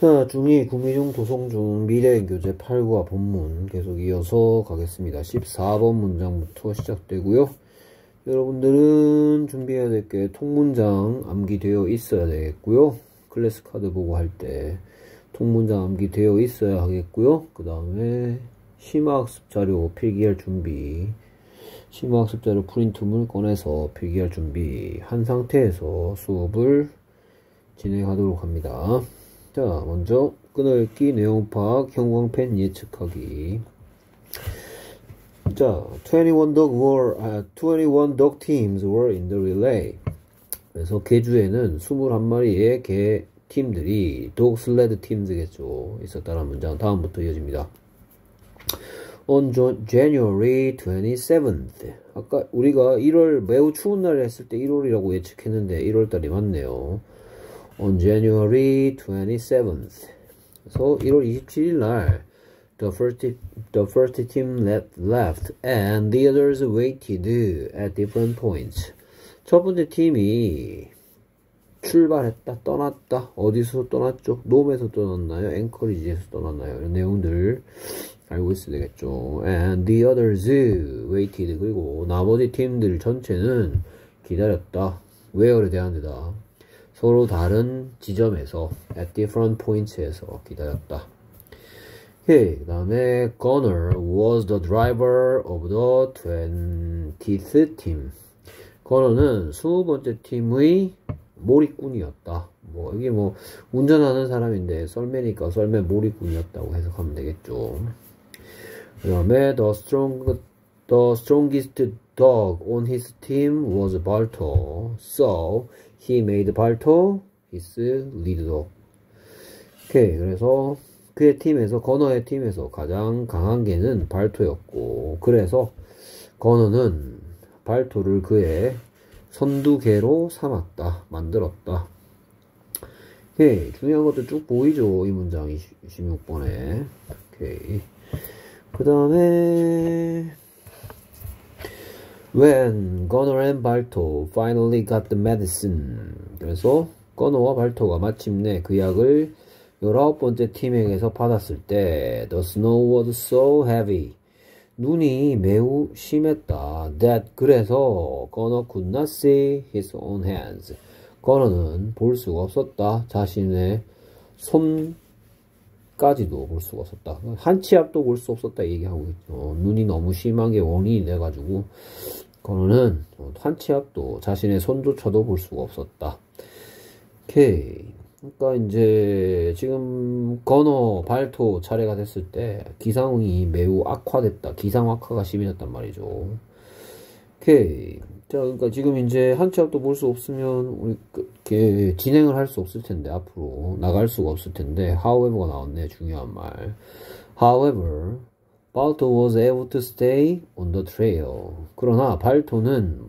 자, 중2 구미중 도성중 미래교재 8과 본문 계속 이어서 가겠습니다. 14번 문장부터 시작되고요. 여러분들은 준비해야 될 게 통문장 암기되어 있어야 되겠고요. 클래스 카드 보고 할 때 통문장 암기되어 있어야 하겠고요. 그 다음에 심화학습 자료 필기할 준비 심화학습 자료 프린트물 꺼내서 필기할 준비 한 상태에서 수업을 진행하도록 합니다. 자, 먼저 끊어읽기, 내용 파악, 형광펜 예측하기. 자, 21 dog were, 아, 21 dog teams were in the relay. 그래서 개주에는 21마리의 개 팀들이 dog sled teams겠죠. 있었다는 문장 다음부터 이어집니다. On January 27th. 아까 우리가 1월 매우 추운 날을 했을 때 1월이라고 예측했는데 1월달이 맞네요. On January 27th. 그래서 1월 27일 날 the first the first team left, left and the others waited at different points. 첫 번째 팀이 출발했다, 떠났다. 어디서 떠났죠? 놈에서 떠났나요? 앵커리지에서 떠났나요? 이런 내용들 알고 있어야 되겠죠. And the others waited. 그리고 나머지 팀들 전체는 기다렸다. where에 대한 데다. 서로 다른 지점에서 at different points에서 기다렸다. 오케이. 그 다음에 Gunner was the driver of the 20th team. 건너는 20번째 팀의 몰입꾼이었다. 뭐 이게 뭐 운전하는 사람인데 썰매니까 썰매 몰입꾼이었다고 해석하면 되겠죠. 그 다음에 the strong the strongest dog on his team was Balto. So He made 발토 his lead dog. 오케이. 그래서 그의 팀에서 건어의 팀에서 가장 강한 개는 발토였고 그래서 건어는 발토를 그의 선두개로 삼았다. 만들었다. 오케이. 중요한 것도 쭉 보이죠. 이 문장 26번에. 오케이. 그 다음에 When Gunnar and Balto finally got the medicine. 그래서 건너와 발토가 마침내 그 약을 19번째 팀에게서 받았을 때 The snow was so heavy. 눈이 매우 심했다. That 그래서 Gunnar could not see his own hands. 건너는 볼 수가 없었다. 자신의 손 까지도 볼 수가 없었다. 한 치 앞도 볼 수 없었다 얘기하고 있죠. 눈이 너무 심하게 원인이 돼가지고 건우는 한 치 앞도 자신의 손조차도 볼 수가 없었다. 오케이. 그러니까 이제 지금 건어 발토 차례가 됐을 때 기상이 매우 악화됐다. 기상 악화가 심해졌단 말이죠. 오케이. 자, 그러니까 지금 이제 한치 앞도 볼 수 없으면 우리 이렇게 진행을 할 수 없을 텐데 앞으로 나갈 수가 없을 텐데 however가 나왔네 중요한 말. However, 발토 was able to stay on the trail. 그러나 발토는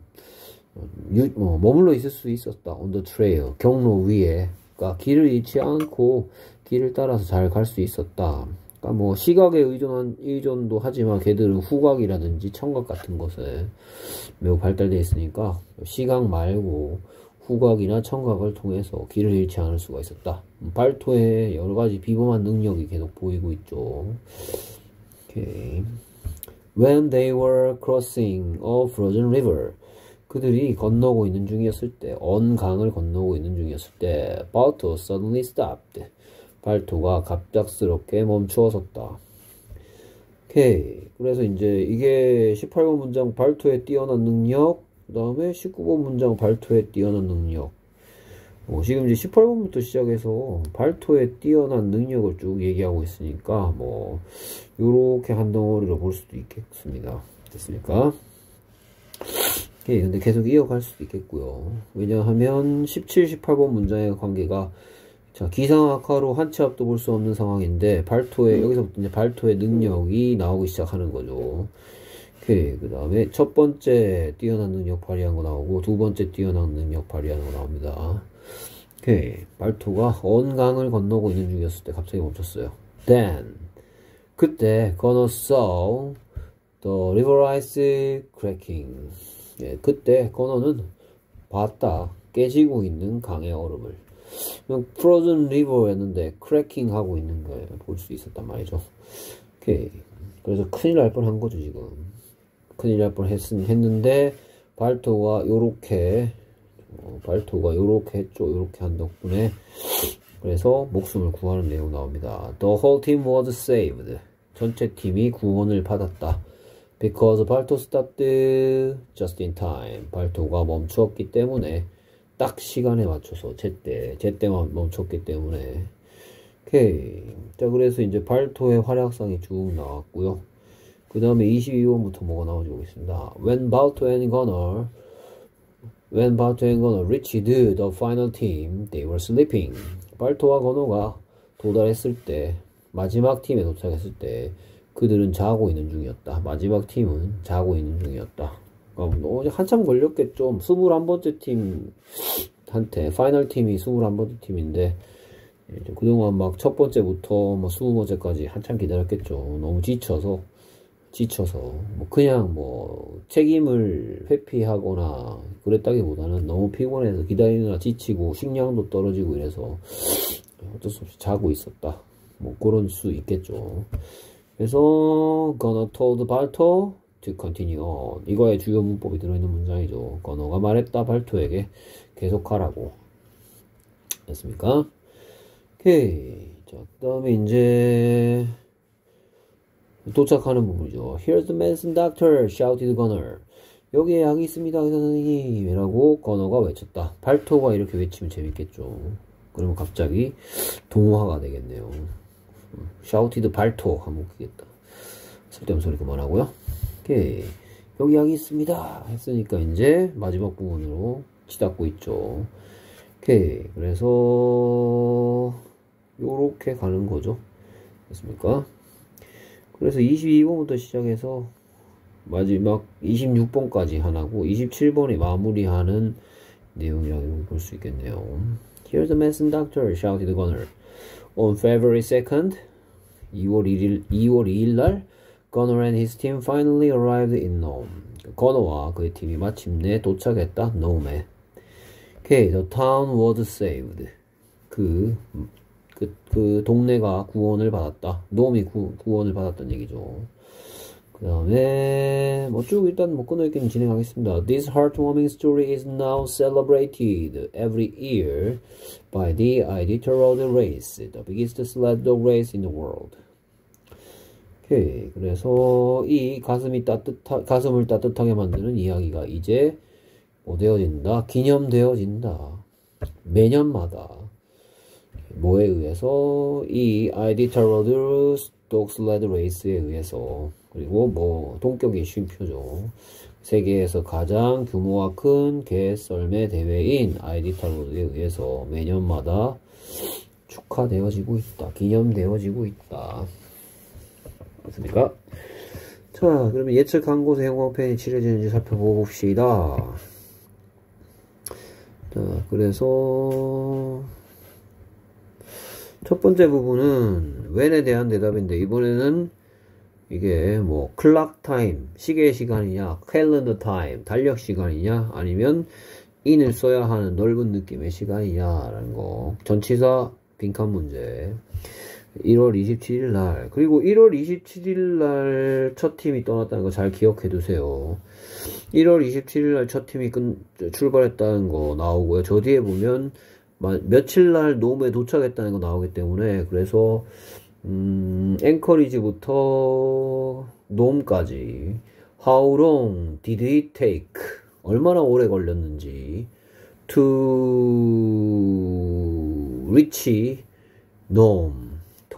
유, 뭐, 머물러 있을 수 있었다. on the trail. 경로 위에. 그러니까 길을 잃지 않고 길을 따라서 잘 갈 수 있었다. 그러니까 뭐 시각에 의존한 의존도 하지만 걔들은 후각이라든지 청각 같은 것에 매우 발달되어 있으니까 시각 말고 후각이나 청각을 통해서 길을 잃지 않을 수가 있었다. 발토의 여러 가지 비범한 능력이 계속 보이고 있죠. Okay. When they were crossing a frozen river. 그들이 건너고 있는 중이었을 때, 언 강을 건너고 있는 중이었을 때, Balto suddenly stopped. 발토가 갑작스럽게 멈추어섰다. 오케이. 그래서 이제 이게 18번 문장 발토의 뛰어난 능력, 그 다음에 19번 문장 발토의 뛰어난 능력. 뭐 지금 이제 18번부터 시작해서 발토의 뛰어난 능력을 쭉 얘기하고 있으니까 뭐 요렇게 한 덩어리로 볼 수도 있겠습니다. 됐습니까? 예, 근데 계속 이어갈 수도 있겠고요. 왜냐하면 17, 18번 문장의 관계가 자, 기상악화로 한치 앞도 볼 수 없는 상황인데 발토의 여기서부터 이제 발토의 능력이 나오기 시작하는 거죠. 오케이. 그 다음에 첫 번째 뛰어난 능력 발휘한 거 나오고 두 번째 뛰어난 능력 발휘하는 거 나옵니다. 오케이. 말토가 언강을 건너고 있는 중이었을 때 갑자기 멈췄어요. Then 그때 gonna saw the river ice cracking. 예, 그때 건어는 봤다 깨지고 있는 강의 얼음을 frozen river였는데 cracking 하고 있는 걸 볼 수 있었단 말이죠. 오케이. 그래서 큰일 날 뻔한 거죠 지금. 큰일 날 뻔했는데 발토가 요렇게 어, 발토가 요렇게 했죠. 요렇게 한 덕분에 그래서 목숨을 구하는 내용 나옵니다. The whole team was saved. 전체 팀이 구원을 받았다. Because 발토 stopped just in time. 발토가 멈추었기 때문에 딱 시간에 맞춰서 제때 제때만 멈췄기 때문에 오케이. 자 그래서 이제 발토의 활약상이 쭉 나왔고요. 그 다음에 22번부터 뭐가 나오지 보겠습니다. When Balto and Gunner When Balto and Gunner reached the final team, they were sleeping. 발토와 건호가 도달했을 때 마지막 팀에 도착했을 때 그들은 자고 있는 중이었다. 마지막 팀은 자고 있는 중이었다. 어, 한참 걸렸겠죠. 21번째 팀한테 파이널 팀이 21번째 팀인데 그동안 막 첫 번째부터 뭐 20번째까지 한참 기다렸겠죠. 너무 지쳐서 지쳐서 뭐 그냥 뭐 책임을 회피하거나 그랬다기보다는 너무 피곤해서 기다리느라 지치고 식량도 떨어지고 이래서 어쩔 수 없이 자고 있었다. 뭐 그런 수 있겠죠. 그래서 gonna told 발토 to continue on. 이거의 주요 문법이 들어있는 문장이죠. 건어가 말했다 발토에게 계속하라고 됐습니까? 오케이 자 그 다음에 이제 도착하는 부분이죠. Here's the medicine doctor, shouted Gunner. 여기에 약이 있습니다, 의사 선생님. 이라고 건어가 외쳤다. 발토가 이렇게 외치면 재밌겠죠. 그러면 갑자기 동화가 되겠네요. shouted 발토 하면 웃기겠다. 쓸데없는 소리 그만하고요. 오케이. 여기 약이 있습니다. 했으니까 이제 마지막 부분으로 치닫고 있죠. 오케이. 그래서 요렇게 가는 거죠. 됐습니까? 그래서 22번부터 시작해서 마지막 26번까지 하나고 27번에 마무리하는 내용이라고 볼 수 있겠네요. Here's the medicine doctor, shouted Gunner. On February 2nd, 2월 1일, 2월 2일 날 Gunner and his team finally arrived in Nome. 건어와 그의 팀이 마침내 도착했다. Nome에. Okay, the town was saved. 그 그, 그 동네가 구원을 받았다. 놈이 구, 구원을 받았던 얘기죠. 그 다음에 뭐 쭉 일단 뭐 끊어 있기는 진행하겠습니다. This heartwarming story is now celebrated every year by the Iditarod race, the biggest sled dog race in the world. 오케이. 그래서 이 가슴이 따뜻하, 가슴을 따뜻하게 만드는 이야기가 이제 뭐 되어진다? 기념되어진다. 매년마다 뭐에 의해서 이 Iditarod dog sled race에 의해서 그리고 뭐 동격이 쉼표죠. 세계에서 가장 규모가 큰 개썰매 대회인 아이디타로드에 의해서 매년마다 축하되어지고 있다. 기념되어지고 있다. 맞습니까? 자, 그러면 예측한 곳에 형광펜이 칠해지는지 살펴봅시다. 자, 그래서 첫 번째 부분은 when에 대한 대답인데 이번에는 이게 뭐 clock time, 시계 시간이냐, calendar time, 달력 시간이냐, 아니면 in을 써야 하는 넓은 느낌의 시간이냐라는 거. 전치사 빈칸 문제. 1월 27일 날. 그리고 1월 27일 날 첫 팀이 떠났다는 거 잘 기억해 두세요. 1월 27일 날 첫 팀이 끝, 출발했다는 거 나오고요. 저 뒤에 보면 며칠 날 놈에 도착했다는 거 나오기 때문에 그래서 음, 앵커리지부터 놈까지. How long did it take? 얼마나 오래 걸렸는지. to reach Nome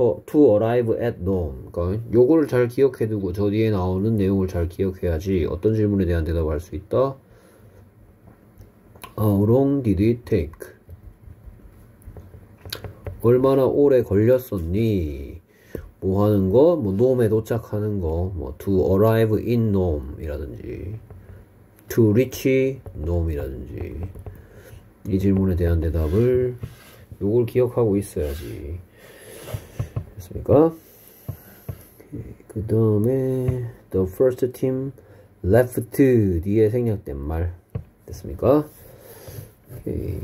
to, to arrive at Nome 그러니까 요거를 잘 기억해 두고 저 뒤에 나오는 내용을 잘 기억해야지 어떤 질문에 대한 대답을 할 수 있다 How long did it take? 얼마나 오래 걸렸었니? 뭐 하는 거? 뭐 놈에 도착하는 거. 뭐 to arrive in 놈이라든지 to reach 놈이라든지 이 질문에 대한 대답을 요걸 기억하고 있어야지. 됐습니까? 그 다음에 the first team left 뒤에 생략된 말 됐습니까? 오케이.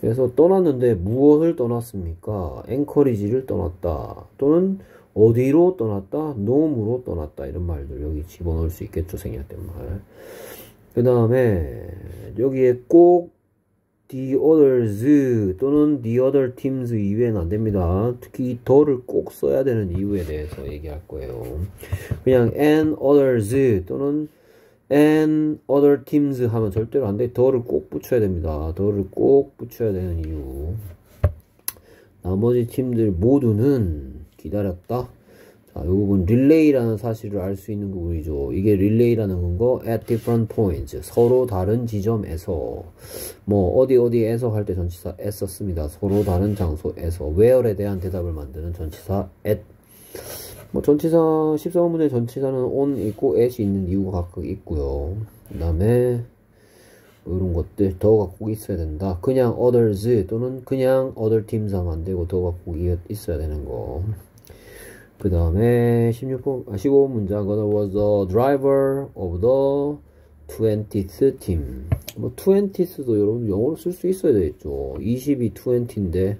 그래서 떠났는데 무엇을 떠났습니까? 앵커리지를 떠났다. 또는 어디로 떠났다? 놈으로 떠났다. 이런 말들 여기 집어넣을 수 있겠죠. 생략된 말. 그 다음에 여기에 꼭 the others 또는 the other teams 이외에는 안 됩니다. 특히 더를 꼭 써야 되는 이유에 대해서 얘기할 거예요. 그냥 and others 또는 and other teams 하면 절대로 안 돼. 더를 꼭 붙여야 됩니다. 더를 꼭 붙여야 되는 이유. 나머지 팀들 모두는 기다렸다. 자, 이 부분 릴레이라는 사실을 알 수 있는 부분이죠. 이게 릴레이라는 건거 at different points 서로 다른 지점에서 뭐 어디 어디에서 할 때 전치사 at 썼습니다. 서로 다른 장소에서 where에 대한 대답을 만드는 전치사 at 뭐 전치사 14번문의 전치사는 on 있고 at이 있는 이유가 각각 있고요. 그 다음에 뭐 이런 것들 더가 꼭 있어야 된다. 그냥 others 또는 그냥 other teams 하면 안 되고 더가 꼭 있어야 되는 거. 그 다음에 16번, 15번 문장 은 was the driver of the 20th team. 뭐 20th도 여러분 영어로 쓸 수 있어야 되겠죠. 20이 20인데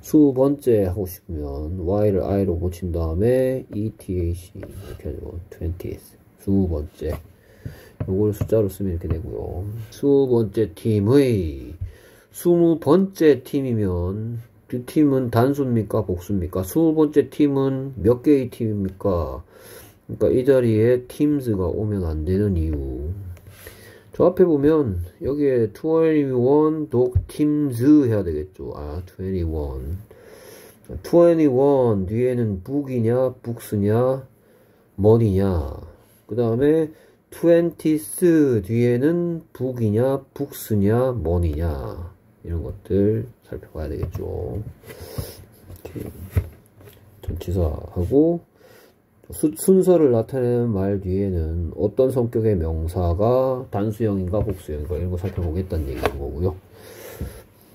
수 번째 하고 싶으면 y를 i로 고친 다음에 eth 이렇게 하죠. 20th 수 번째. 요걸 숫자로 쓰면 이렇게 되고요. 수 번째 팀의 20번째 팀이면 그 팀은 단수입니까? 복수입니까? 20번째 팀은 몇 개의 팀입니까? 그러니까 이 자리에 팀즈가 오면 안 되는 이유. 저 앞에 보면 여기에 21 독 팀즈 해야 되겠죠. 아, 21. 21 뒤에는 북이냐, 북스냐, 머니냐. 그 다음에 20스 뒤에는 북이냐, 북스냐, 머니냐. 이런 것들 살펴봐야 되겠죠. 이렇게 전치사하고 수, 순서를 나타내는 말 뒤에는 어떤 성격의 명사가 단수형인가 복수형인가 이런 거 살펴보겠다는 얘기인 거고요.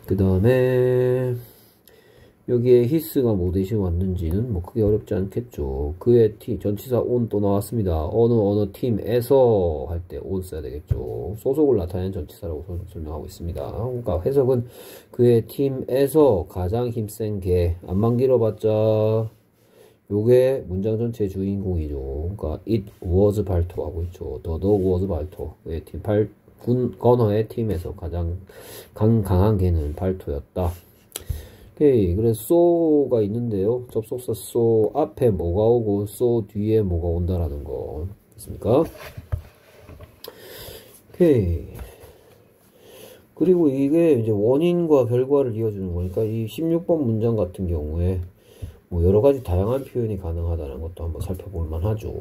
그 다음에 여기에 히스가 뭐 대신 왔는지는 뭐 크게 어렵지 않겠죠. 그의 팀, 전치사 온 또 나왔습니다. 어느 어느 팀에서 할 때 온 써야 되겠죠. 소속을 나타내는 전치사라고 설명하고 있습니다. 그러니까 해석은 그의 팀에서 가장 힘센 개. 안만 길어봤자 요게 문장 전체 주인공이죠. 그러니까 it was 발토하고 있죠. the dog was 발토. 그의 팀, 발, 군, 건어의 팀에서 가장 강, 강한 개는 발토였다. 오케이. 그래서 so가 있는데요. 접속사 so 앞에 뭐가 오고 so 뒤에 뭐가 온다라는 거. 됐습니까? 오케이. 그리고 이게 이제 원인과 결과를 이어주는 거니까 이 16번 문장 같은 경우에 뭐 여러 가지 다양한 표현이 가능하다는 것도 한번 살펴볼 만하죠.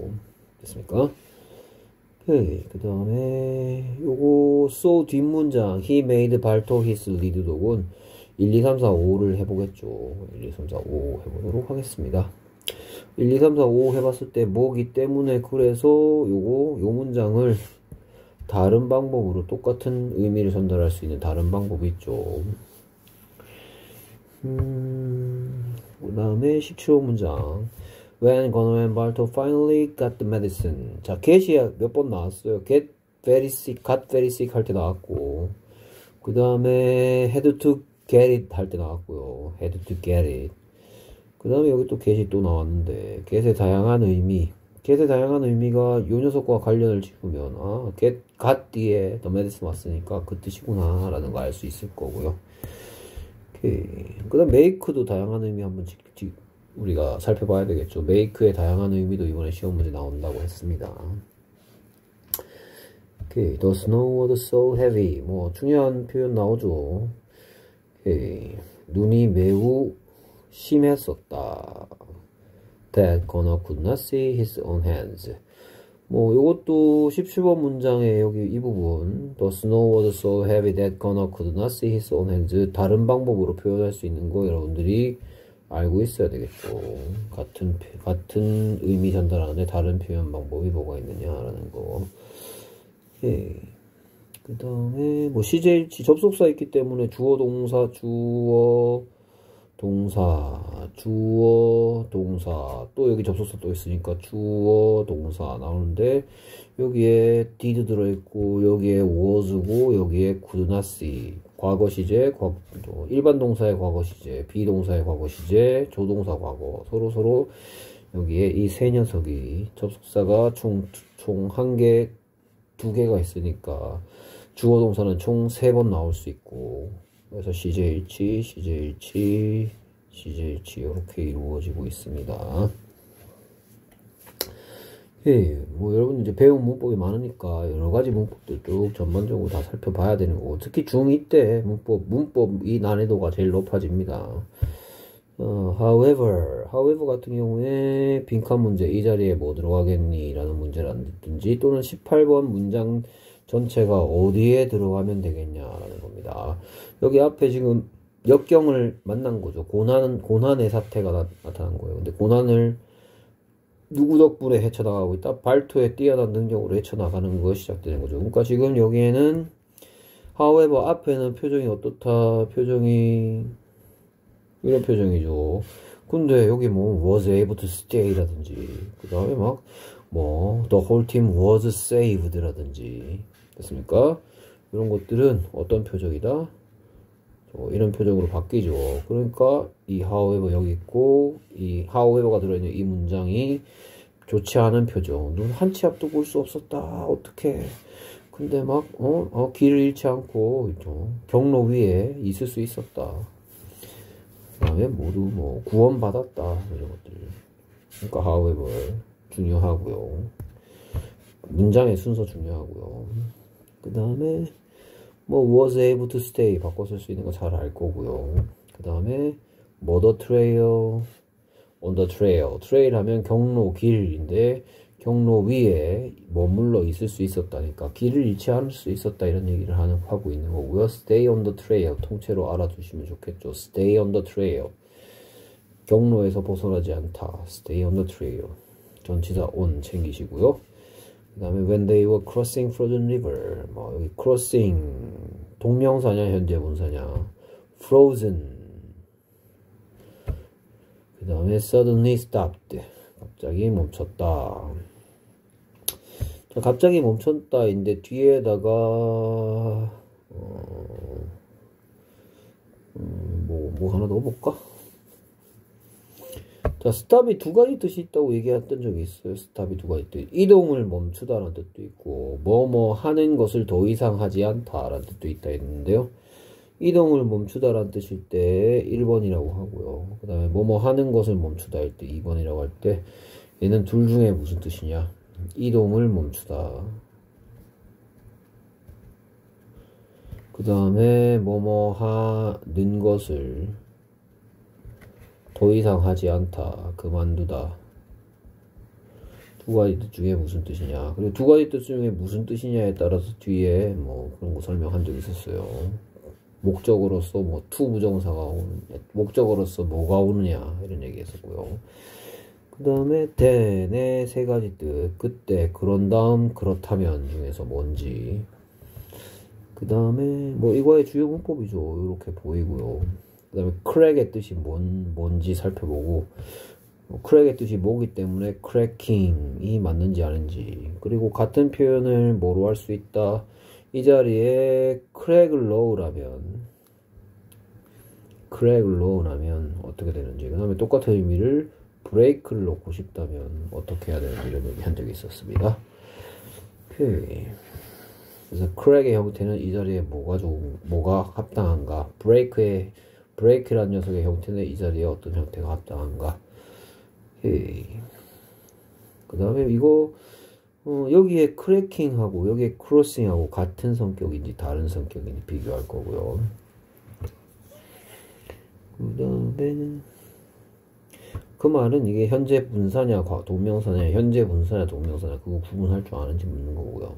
됐습니까? 그 다음에 요거 so 뒷문장 he made 발토 his lead dog은 1, 2, 3, 4, 5를 해보겠죠. 1, 2, 3, 4, 5 해보도록 하겠습니다. 1, 2, 3, 4, 5 해봤을 때 뭐기 때문에 그래서 요거 요 문장을 다른 방법으로 똑같은 의미를 전달할 수 있는 다른 방법이 있죠. 음, 그 다음에 17호 문장. When Gono and Barto finally got the medicine. 자, get이 몇 번 나왔어요. get very sick, got very sick 할 때 나왔고. 그 다음에 had to get it 할 때 나왔고요. had to get it. 그 다음에 여기 또 get이 또 나왔는데 get의 다양한 의미 get의 다양한 의미가 요 녀석과 관련을 지으면 아 get, got 뒤에 the medicine 왔으니까 그 뜻이구나 라는 거 알 수 있을 거고요. 그 다음 make도 다양한 의미 한번 지, 지, 우리가 살펴봐야 되겠죠. make의 다양한 의미도 이번에 시험 문제 나온다고 했습니다. 오케이. The snow was so heavy. 뭐 중요한 표현 나오죠. 예, 눈이 매우 심했었다. That Connor could not see his own hands. 뭐 요것도 17번 문장의 여기 이 부분 The snow was so heavy that Connor could not see his own hands 다른 방법으로 표현할 수 있는 거 여러분들이 알고 있어야 되겠죠. 같은 같은 의미 전달하는데 다른 표현 방법이 뭐가 있느냐라는 거. 예. 그 다음에 뭐 CJH 접속사 있기 때문에 주어 동사 주어 동사 주어 동사. 또 여기 접속사 또 있으니까 주어 동사 나오는데 여기에 did 들어있고 여기에 was고 여기에 could not see. 과거 시제, 과, 일반 동사의 과거 시제, 비동사의 과거 시제, 조동사 과거. 서로 서로 여기에 이 세 녀석이 접속사가 총 총 한 개, 두 개가 있으니까 주어 동사는 총 세 번 나올 수 있고 그래서 시제일치, 시제일치, 시제일치 이렇게 이루어지고 있습니다. 예, 뭐 여러분 이제 배운 문법이 많으니까 여러 가지 문법들 쭉 전반적으로 다 살펴봐야 되는 거고 특히 중2 때 문법 문법 이 난이도가 제일 높아집니다. 어, however, however 같은 경우에 빈칸 문제 이 자리에 뭐 들어가겠니? 라는 문제라든지 또는 18번 문장 전체가 어디에 들어가면 되겠냐라는 겁니다. 여기 앞에 지금 역경을 만난 거죠. 고난, 고난의 사태가 나, 타난 거예요. 근데 고난을 누구 덕분에 헤쳐나가고 있다? 발토의 뛰어난 능력으로 헤쳐나가는 것이 시작되는 거죠. 그러니까 지금 여기에는 however 앞에는 표정이 어떻다? 표정이 이런 표정이죠. 근데 여기 뭐 was able to stay라든지 그 다음에 막 뭐 the whole team was saved라든지 됐습니까? 이런 것들은 어떤 표정이다? 어, 이런 표정으로 바뀌죠. 그러니까 이 however 여기 있고 이 however가 들어있는 이 문장이 좋지 않은 표정. 눈 한 치 앞도 볼 수 없었다. 어떻게? 근데 막 어, 어 길을 잃지 않고 좀 경로 위에 있을 수 있었다. 그다음에 모두 뭐 구원받았다 이런 것들. 그러니까 however 중요하고요. 문장의 순서 중요하고요. 그 다음에 뭐 was able to stay 바꿔 쓸 수 있는 거 잘 알 거고요. 그 다음에 뭐 the trail on the trail trail 하면 경로 길인데 경로 위에 머물러 있을 수 있었다니까 길을 잃지 않을 수 있었다 이런 얘기를 하는, 하고 있는 거고요. stay on the trail 통째로 알아두시면 좋겠죠. stay on the trail 경로에서 벗어나지 않다. stay on the trail 전치사 on 챙기시고요. 그 다음에 when they were crossing frozen river 뭐 여기 crossing 동명사냐 현재 분사냐 frozen 그 다음에 suddenly stopped 갑자기 멈췄다 자, 갑자기 멈췄다 인데 뒤에다가 어, 음, 뭐, 뭐 하나 넣어볼까? 자, 스탑이 두 가지 뜻이 있다고 얘기했던 적이 있어요. 스탑이 두 가지 뜻. 이동을 멈추다라는 뜻도 있고, 뭐, 뭐 하는 것을 더 이상 하지 않다라는 뜻도 있다 했는데요. 이동을 멈추다라는 뜻일 때 1번이라고 하고요. 그 다음에 뭐, 뭐 하는 것을 멈추다 할 때 2번이라고 할 때, 얘는 둘 중에 무슨 뜻이냐? 이동을 멈추다. 그 다음에 뭐, 뭐 하는 것을 더 이상 하지 않다. 그만두다. 두 가지 뜻 중에 무슨 뜻이냐. 그리고 두 가지 뜻 중에 무슨 뜻이냐에 따라서 뒤에 뭐 그런 거 설명한 적 있었어요. 목적으로서 뭐 to 부정사가 오는 목적으로서 뭐가 오느냐 이런 얘기 했었고요. 그 다음에 then의 세 가지 뜻 그때 그런 다음 그렇다면 중에서 뭔지 그 다음에 뭐 이거의 주요 문법이죠 이렇게 보이고요 그 다음에 crack의 뜻이 뭔, 뭔지 살펴보고 뭐 crack의 뜻이 뭐기 때문에 cracking이 맞는지 아닌지 그리고 같은 표현을 뭐로 할 수 있다? 이 자리에 crack을 넣으라면 crack을 넣으라면 어떻게 되는지 그 다음에 똑같은 의미를 break를 넣고 싶다면 어떻게 해야 되는지 이런 얘기 한 적이 있었습니다. 오케이. 그래서 크랙의 형태는 이 자리에 뭐가 좋은, 뭐가 합당한가? 브레이크의 브레이크란 녀석의 형태는 이 자리에 어떤 형태가 합당한가. 그 다음에 이거 어, 여기에 크래킹하고 여기에 크로싱하고 같은 성격인지 다른 성격인지 비교할 거고요. 그 다음에 그 말은 이게 현재 분사냐 동명사냐 현재 분사냐 동명사냐 그거 구분할 줄 아는지 묻는 거고요.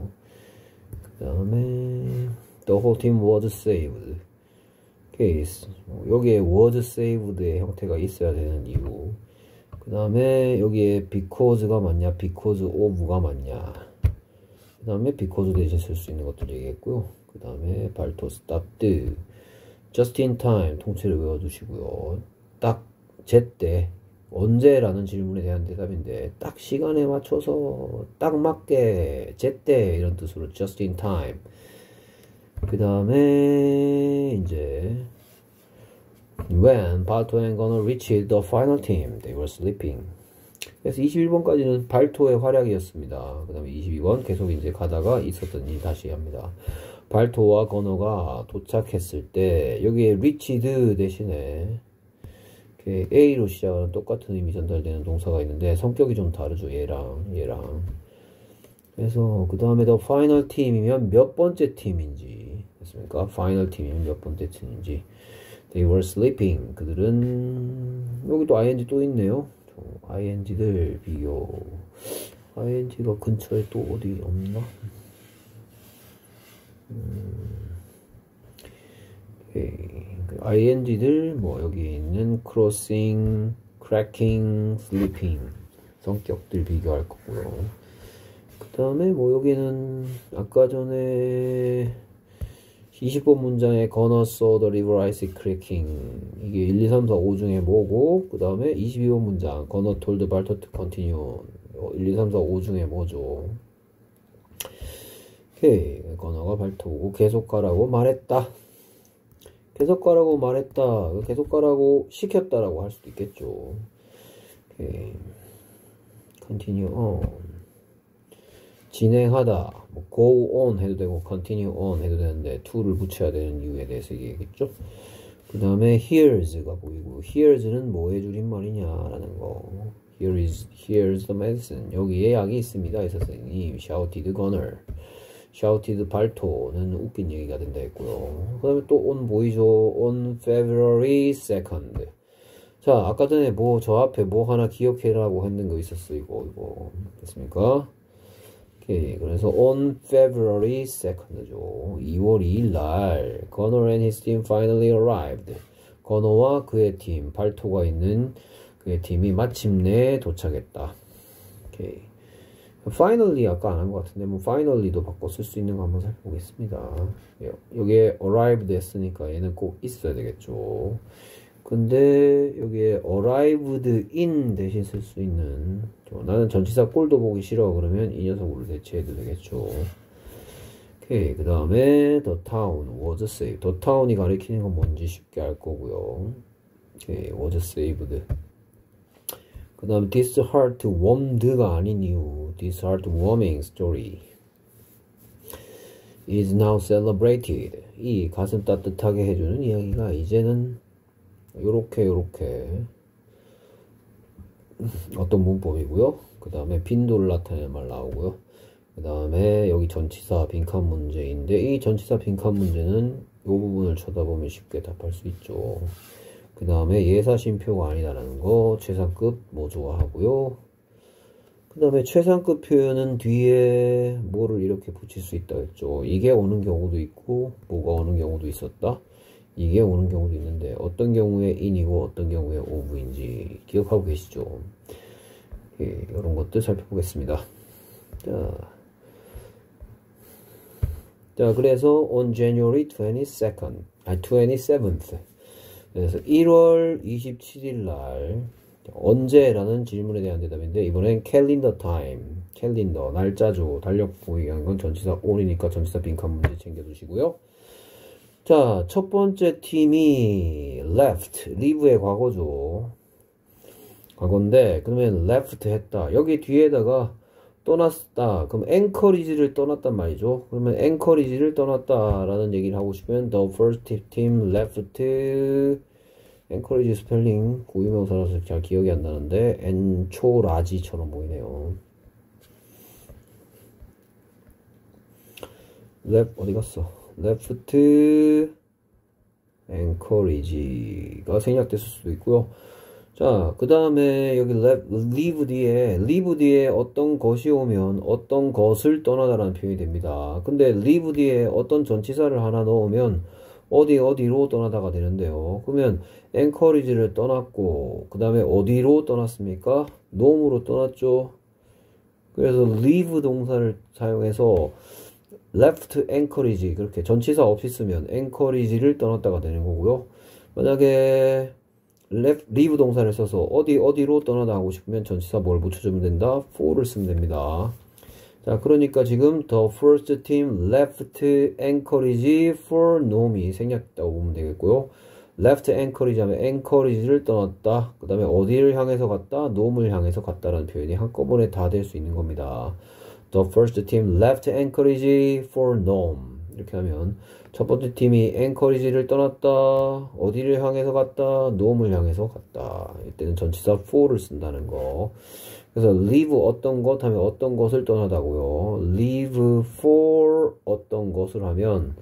그 다음에 the whole team was saved. Case 여기에 word saved의 형태가 있어야 되는 이유. 그 다음에 여기에 because가 맞냐 because of가 맞냐. 그 다음에 because 대신 쓸 수 있는 것들 얘기했고요. 그 다음에 발토 stopped just in time 통째로 외워두시고요. 딱 제때 언제라는 질문에 대한 대답인데 딱 시간에 맞춰서 딱 맞게 제때 이런 뜻으로 just in time 그 다음에 이제 When Balto and Gunner reached the final team, they were sleeping. 그래서 21번까지는 발토의 활약이었습니다. 그 다음에 22번 계속 이제 가다가 있었던 일 다시 합니다. 발토와 건어가 도착했을 때 여기에 리치드 대신에 A로 시작하는 똑같은 의미 전달되는 동사가 있는데 성격이 좀 다르죠. 얘랑 얘랑 그래서 그 다음에 the final team이면 몇 번째 팀인지 됐습니까? final team이면 몇 번째 팀인지 They were sleeping 그들은 여기 또 ing 또 있네요. ing들 비교 ing가 근처에 또 어디 없나? 음, ing들 뭐 여기 있는 crossing, cracking, sleeping 성격들 비교할 거고요. 그 다음에 뭐 여기는 아까 전에 20번 문장에 gonna saw the river ice cracking 이게 1, 2, 3, 4, 5 중에 뭐고 그 다음에 22번 문장 gonna told Balto to continue. 1, 2, 3, 4, 5 중에 뭐죠? 오케이. 건어가 발토고 계속 가라고 말했다. 계속 가라고 말했다. 계속 가라고 시켰다라고 할 수도 있겠죠. 오케이. Continue on 진행하다 뭐 go on 해도 되고 continue on 해도 되는데 to를 붙여야 되는 이유에 대해서 얘기했겠죠? 그 다음에 here's가 보이고 here's는 뭐의 줄임말이냐라는 거. Here is here's the medicine. 여기에 약이 있습니다 이 선생님 shouted gunner. Shouted 발토는 웃긴 얘기가 된다 했고요. 그 다음에 또 on 보이죠? On February 2nd 자 아까 전에 뭐 저 앞에 뭐 하나 기억해라고 했는 거 있었어 이거. 이거. 됐습니까 오케이. 그래서 on February 2nd죠. 2월 2일 날 Connor and his team finally arrived. 건어와 그의 팀, 발토가 있는 그의 팀이 마침내 도착했다. 오케이. finally 아까 안 한 것 같은데 뭐 finally도 바꿔 쓸 수 있는 거 한번 살펴보겠습니다. 여기에 arrived 했으니까 얘는 꼭 있어야 되겠죠. 근데 여기에 arrived in 대신 쓸 수 있는 나는 전치사 꼴도 보기 싫어 그러면 이 녀석으로 대체해도 되겠죠 오케이 그 다음에 the town was saved the town이 가리키는 건 뭔지 쉽게 알 거고요 오케이 was saved 그 다음 this heart warmed가 아닌 이유 this heart warming story is now celebrated 이 가슴 따뜻하게 해주는 이야기가 이제는 요렇게 요렇게 어떤 문법이고요. 그 다음에 빈도를 나타내는 말 나오고요. 그 다음에 여기 전치사 빈칸 문제인데 이 전치사 빈칸 문제는 이 부분을 쳐다보면 쉽게 답할 수 있죠. 그 다음에 예사심표가 아니다라는 거 최상급 뭐 좋아하고요. 그 다음에 최상급 표현은 뒤에 뭐를 이렇게 붙일 수 있다 했죠. 이게 오는 경우도 있고 뭐가 오는 경우도 있었다. 이게 오는 경우도 있는데 어떤 경우에 in이고 어떤 경우에 of인지 기억하고 계시죠? 예, 이런 것들 살펴보겠습니다. 자, 자 그래서 on January 22nd, 아 27th 그래서 1월 27일 날 언제라는 질문에 대한 대답인데 이번엔 캘린더 타임 캘린더 날짜죠 달력 보이게 한 건 전치사 on이니까 전치사 빈칸 문제 챙겨주시고요 자, 첫 번째 팀이 left, leave의 과거죠. 과거인데, 그러면 left 했다. 여기 뒤에다가 떠났다. 그럼 encourage를 떠났단 말이죠. 그러면 encourage를 떠났다라는 얘기를 하고 싶으면 the first team left encourage 스펠링 고유명사라서 잘 기억이 안 나는데 encourage처럼 보이네요. left 어디 갔어? Left encourage가 생략됐을 수도 있고요. 자, 그 다음에 여기 leave 뒤에, leave 뒤에 어떤 것이 오면 어떤 것을 떠나다라는 표현이 됩니다. 근데 leave 뒤에 어떤 전치사를 하나 넣으면 어디 어디로 떠나다가 되는데요. 그러면 encourage를 떠났고, 그 다음에 어디로 떠났습니까? 놈으로 떠났죠. 그래서 leave 동사를 사용해서 left encourage 그렇게 전치사 없이 쓰면 encourage를 떠났다가 되는 거고요. 만약에 left, leave 동사를 써서 어디 어디로 떠나다 하고 싶으면 전치사 뭘 붙여주면 된다? for를 쓰면 됩니다. 자, 그러니까 지금 the first team left Anchorage for Nome이 생략했다고 보면 되겠고요. left Anchorage 하면 Anchorage를 떠났다. 그 다음에 어디를 향해서 갔다? Nome을 향해서 갔다라는 표현이 한꺼번에 다 될 수 있는 겁니다. The first team left Anchorage for Nome. 이렇게 하면 첫 번째 팀이 앵커리지를 떠났다. 어디를 향해서 갔다? 노움을 향해서 갔다. 이때는 전치사 for를 쓴다는 거. 그래서 leave 어떤 것 하면 어떤 것을 떠나다고요. leave for 어떤 것을 하면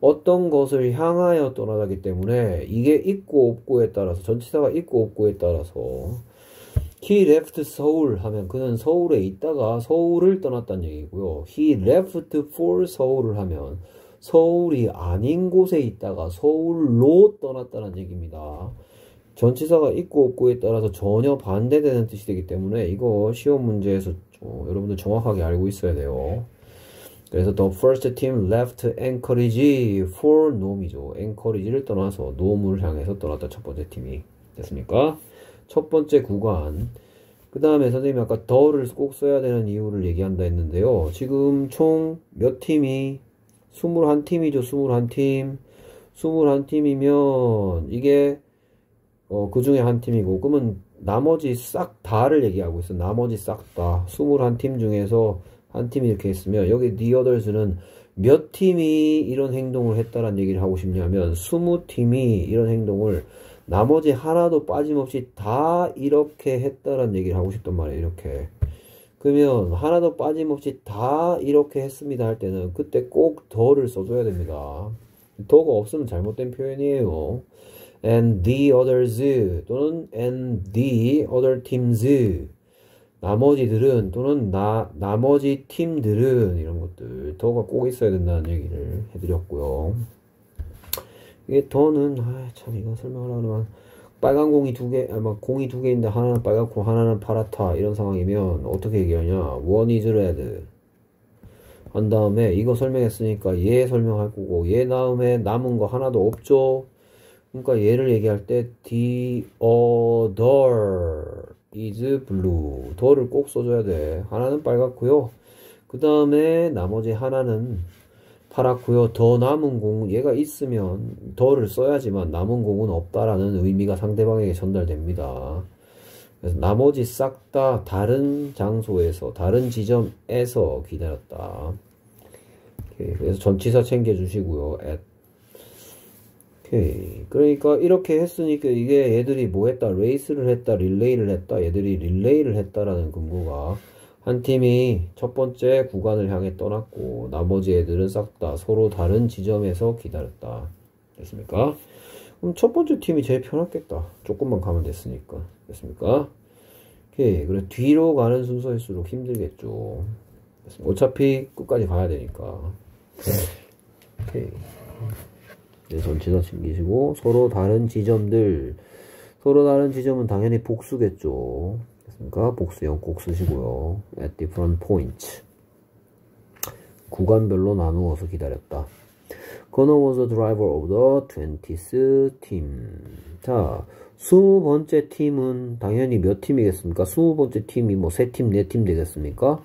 어떤 것을 향하여 떠나다기 때문에 이게 있고 없고에 따라서 전치사가 있고 없고에 따라서 he left Seoul 하면 그는 서울에 있다가 서울을 떠났다는 얘기고요. he left for 서울을 하면 서울이 아닌 곳에 있다가 서울로 떠났다는 얘기입니다. 전치사가 있고 없고에 따라서 전혀 반대되는 뜻이 되기 때문에 이거 시험 문제에서 어, 여러분들 정확하게 알고 있어야 돼요. 그래서 the first team left Anchorage for Nome이죠. Anchorage를 떠나서 노무를 향해서 떠났다 첫 번째 팀이 됐습니까? 첫 번째 구간 그 다음에 선생님이 아까 더를 꼭 써야 되는 이유를 얘기한다 했는데요. 지금 총 몇 팀이 21팀이죠. 21팀. 21팀이면 이게 어, 그 중에 한 팀이고 그러면 나머지 싹 다를 얘기하고 있어. 나머지 싹 다. 21팀 중에서 한 팀이 이렇게 했으면 여기 the others는 몇 팀이 이런 행동을 했다라는 얘기를 하고 싶냐면 20팀이 이런 행동을 나머지 하나도 빠짐없이 다 이렇게 했다라는 얘기를 하고 싶단 말이에요. 이렇게. 그러면 하나도 빠짐없이 다 이렇게 했습니다 할 때는 그때 꼭 더를 써줘야 됩니다. 더가 없으면 잘못된 표현이에요. and the others 또는 and the other teams 나머지들은 또는 나 나머지 팀들은 이런 것들 더가 꼭 있어야 된다는 얘기를 해드렸고요. 이게 더는 아, 참 이거 설명하려면 빨간 공이 두 개, 아마 공이 두 개인데 하나는 빨갛고 하나는 파랗다 이런 상황이면 어떻게 얘기하냐? one is red 한 다음에 이거 설명했으니까 얘 설명할 거고 얘 다음에 남은 거 하나도 없죠. 그러니까 얘를 얘기할 때 the other is blue 더를 꼭 써줘야 돼. 하나는 빨갛고요. 그 다음에 나머지 하나는 팔았고요. 더 남은 공 얘가 있으면 더를 써야지만 남은 공은 없다라는 의미가 상대방에게 전달됩니다. 그래서 나머지 싹 다 다른 장소에서 다른 지점에서 기다렸다. 오케이. 그래서 전치사 챙겨주시고요. at. 오케이. 그러니까 이렇게 했으니까 이게 얘들이 뭐 했다? 레이스를 했다, 릴레이를 했다. 얘들이 릴레이를 했다라는 근거가 한 팀이 첫 번째 구간을 향해 떠났고 나머지 애들은 싹 다 서로 다른 지점에서 기다렸다. 됐습니까? 그럼 첫 번째 팀이 제일 편했겠다. 조금만 가면 됐으니까. 됐습니까? 오케이. 그래 뒤로 가는 순서일수록 힘들겠죠. 어차피 끝까지 가야 되니까. 오케이. 네, 전치사 챙기시고 서로 다른 지점들 서로 다른 지점은 당연히 복수겠죠. 됐습니까? 복수형 꼭 쓰시고요. at different points. 구간별로 나누어서 기다렸다. Connor was the driver of the 20th team. 자, 20번째 팀은 당연히 몇 팀이겠습니까? 20번째 팀이 뭐 3팀, 4팀 되겠습니까?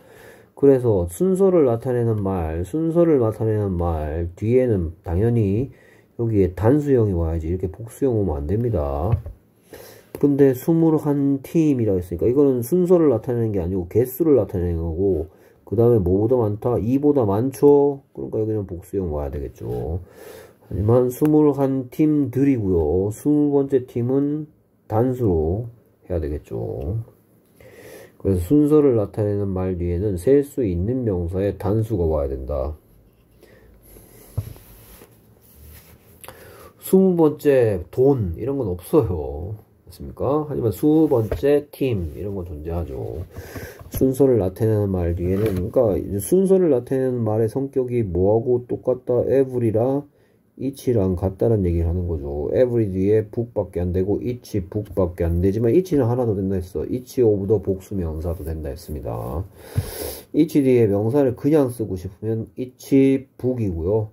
그래서 순서를 나타내는 말, 순서를 나타내는 말 뒤에는 당연히 여기에 단수형이 와야지 이렇게 복수형 오면 안 됩니다. 근데 21팀이라고 했으니까 이거는 순서를 나타내는 게 아니고 개수를 나타내는 거고 그 다음에 뭐보다 많다? 2보다 많죠? 그러니까 여기는 복수형 와야 되겠죠. 하지만 21팀들이고요. 20번째 팀은 단수로 해야 되겠죠. 그래서 순서를 나타내는 말 뒤에는 셀 수 있는 명사에 단수가 와야 된다. 20번째 돈 이런 건 없어요. 맞습니까? 하지만 수 번째 팀 이런 거 존재하죠. 순서를 나타내는 말 뒤에는 그러니까 순서를 나타내는 말의 성격이 뭐하고 똑같다 every랑 each랑 같다는 얘기를 하는 거죠. every 뒤에 book밖에 안 되고 each book밖에 안 되지만 each는 하나 더 된다 했어. each of the 복수 명사도 된다 했습니다. each 뒤에 명사를 그냥 쓰고 싶으면 each book이고요.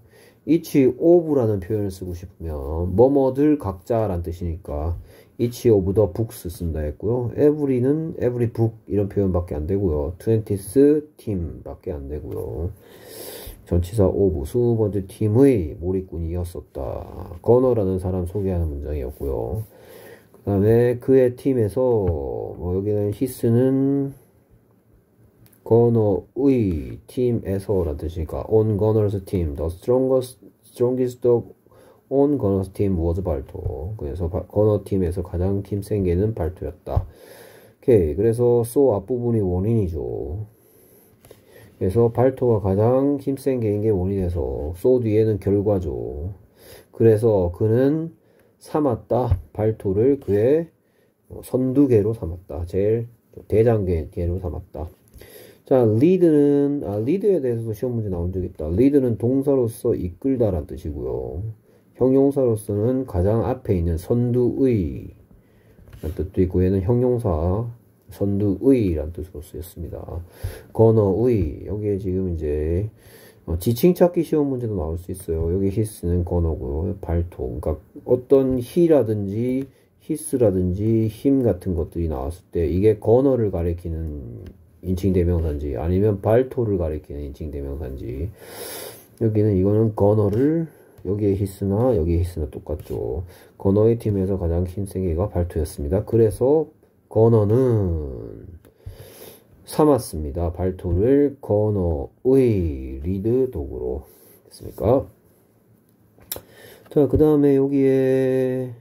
이치 오브라는 표현을 쓰고 싶으면 뭐뭐들 각자란 뜻이니까 each of the books 쓴다 했고요. every는 every book 이런 표현밖에 안 되고요. 20th team 밖에 안 되고요. 전치사 of 20번째 팀의 몰입꾼이었었다. 건어라는 사람 소개하는 문장이었고요. 그 다음에 그의 팀에서 뭐 여기는 히스는 건어의 팀에서라는 뜻이니까 on Gunner's team, the strongest, strongest Gunner's team was 발토. 그래서 건어 팀에서 가장 힘센 개는 발토였다. 오케이. 그래서 so 앞부분이 원인이죠. 그래서 발토가 가장 힘센 개인 게 원인이 돼서 so 뒤에는 결과죠. 그래서 그는 삼았다. 발토를 그의 선두개로 삼았다. 제일 대장개로 삼았다. 자, 리드는, 아, 리드에 대해서도 시험 문제 나온 적 있다. 리드는 동사로서 이끌다란 뜻이고요. 형용사로서는 가장 앞에 있는 선두의 뜻도 있고, 얘는 형용사 선두의란 뜻으로 쓰였습니다. 건어의, 여기에 지금 이제, 어, 지칭 찾기 시험 문제도 나올 수 있어요. 여기 히스는 건어고요. 발토. 그러니까 어떤 he라든지 his라든지 him 같은 것들이 나왔을 때 이게 거너를 가리키는 인칭대명사인지 아니면 발토를 가리키는 인칭대명사인지 여기는 이거는 거너를 여기에 his나 여기에 his나 똑같죠. 거너의 팀에서 가장 흰색이가 발토였습니다. 그래서 거너는 삼았습니다. 발토를 거너의 lead dog로 됐습니까? 자, 그 다음에 여기에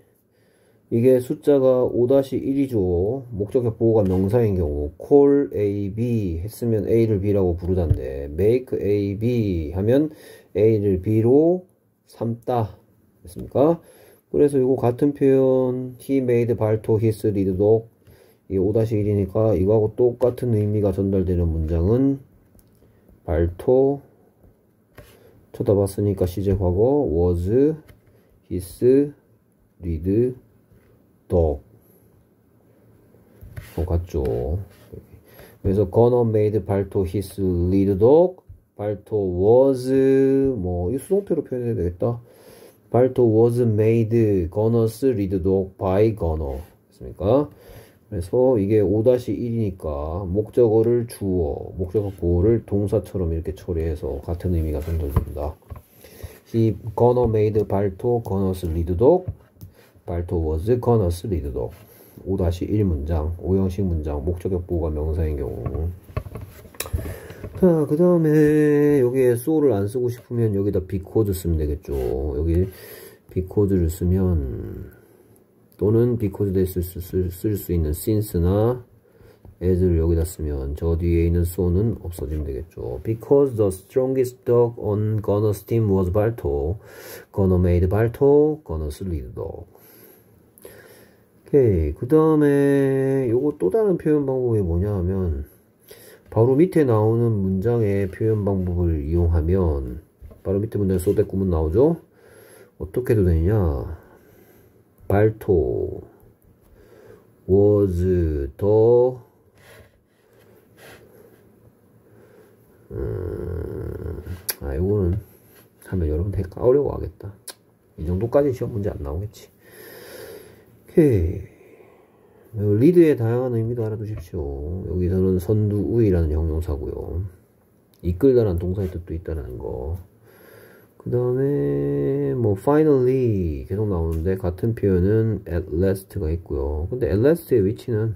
이게 숫자가 5-1이죠. 목적격 보호가 명사인 경우 call A, B 했으면 A를 B라고 부르던데 make A, B 하면 A를 B로 삼다. 됐습니까? 그래서 이거 같은 표현 he made 발토 his lead dog 이게 5-1이니까 이거하고 똑같은 의미가 전달되는 문장은 발토 쳐다봤으니까 시제 과거 was his lead dog. 같죠. 그래서 건어 made 발토 his lead dog 발토 was 뭐 이 수동태로 표현해야 되겠다. 발토 was made 건어스 dog by 건어 됐습니까? 그래서 이게 5-1이니까 목적어를 주어 목적어 보호를 동사처럼 이렇게 처리해서 같은 의미가 전달됩니다. he 건어 made 발토 건어스 dog 발토 was gonna read도 5-1 문장, 5형식 문장, 목적격 보호가 명사인 경우 자, 그 다음에 여기에 so를 안 쓰고 싶으면 여기다 because 쓰면 되겠죠. 여기 because를 쓰면 또는 대쓸수 있는 since나 as를 여기다 쓰면 저 뒤에 있는 so는 없어지면 되겠죠. Because the strongest dog on Gunner's team was Balto, Gunner made Balto, Gunner's lead dog. 오케이. 그 다음에 요거 또 다른 표현 방법이 뭐냐 하면 바로 밑에 나오는 문장의 표현 방법을 이용하면 바로 밑에 문장에 쏘대꾸문 나오죠? 어떻게 해도 되느냐 발토 was 더 음, 아 이거는 하면 여러분 어려워하겠다 이 정도까지 시험 문제 안 나오겠지 오케이. 리드의 다양한 의미도 알아두십시오. 여기서는 선두우이라는 형용사고요. 이끌다라는 동사의 뜻도 있다는 거. 그 다음에 뭐 finally 계속 나오는데 같은 표현은 at last가 있고요. 근데 at last의 위치는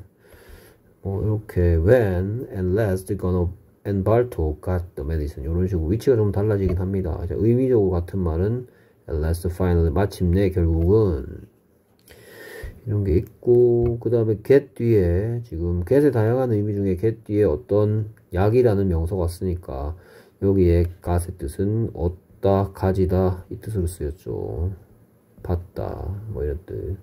뭐 이렇게 when and last gonna and Barto got the medicine 이런 식으로 위치가 좀 달라지긴 합니다. 의미적으로 같은 말은 at last finally 마침내 결국은 이런 게 있고 그 다음에 get 뒤에 지금 get의 다양한 의미 중에 get 뒤에 어떤 약이라는 명사가 쓰니까 여기에 got의 뜻은 얻다 가지다 이 뜻으로 쓰였죠. 받다 뭐 이런 뜻.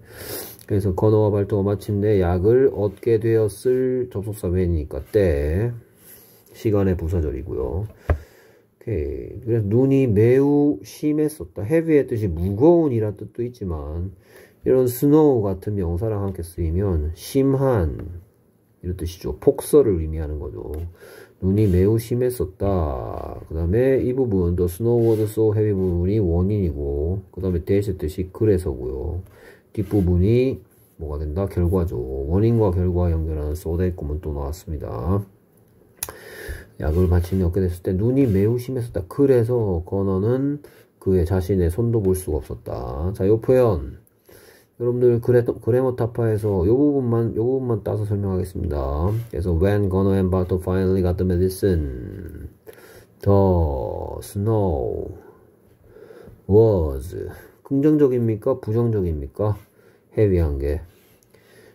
그래서 거너와 발토가 마침내 약을 얻게 되었을 접속사 when이니까 때 시간의 부사절이고요. 오케이. 그래서 눈이 매우 심했었다. heavy의 뜻이 무거운 이란 뜻도 있지만 이런 snow 같은 명사랑 함께 쓰이면 심한 이런 뜻이죠. 폭설을 의미하는 거죠. 눈이 매우 심했었다. 그 다음에 이 부분 the snow was so heavy 부분이 원인이고 그 다음에 대시 뜻이 그래서고요. 뒷부분이 뭐가 된다? 결과죠. 원인과 결과 연결하는 that 구문 또 나왔습니다. 약을 마침내 얻게 됐을 때 눈이 매우 심했었다. 그래서 건어는 그의 자신의 손도 볼 수가 없었다. 자, 요 표현. 여러분들 그래, 그래머 타파에서 요 부분만, 요 부분만 따서 설명하겠습니다. 그래서 when Gunnar and Barto finally got the medicine, the snow was 긍정적입니까? 부정적입니까? 헤비한 게.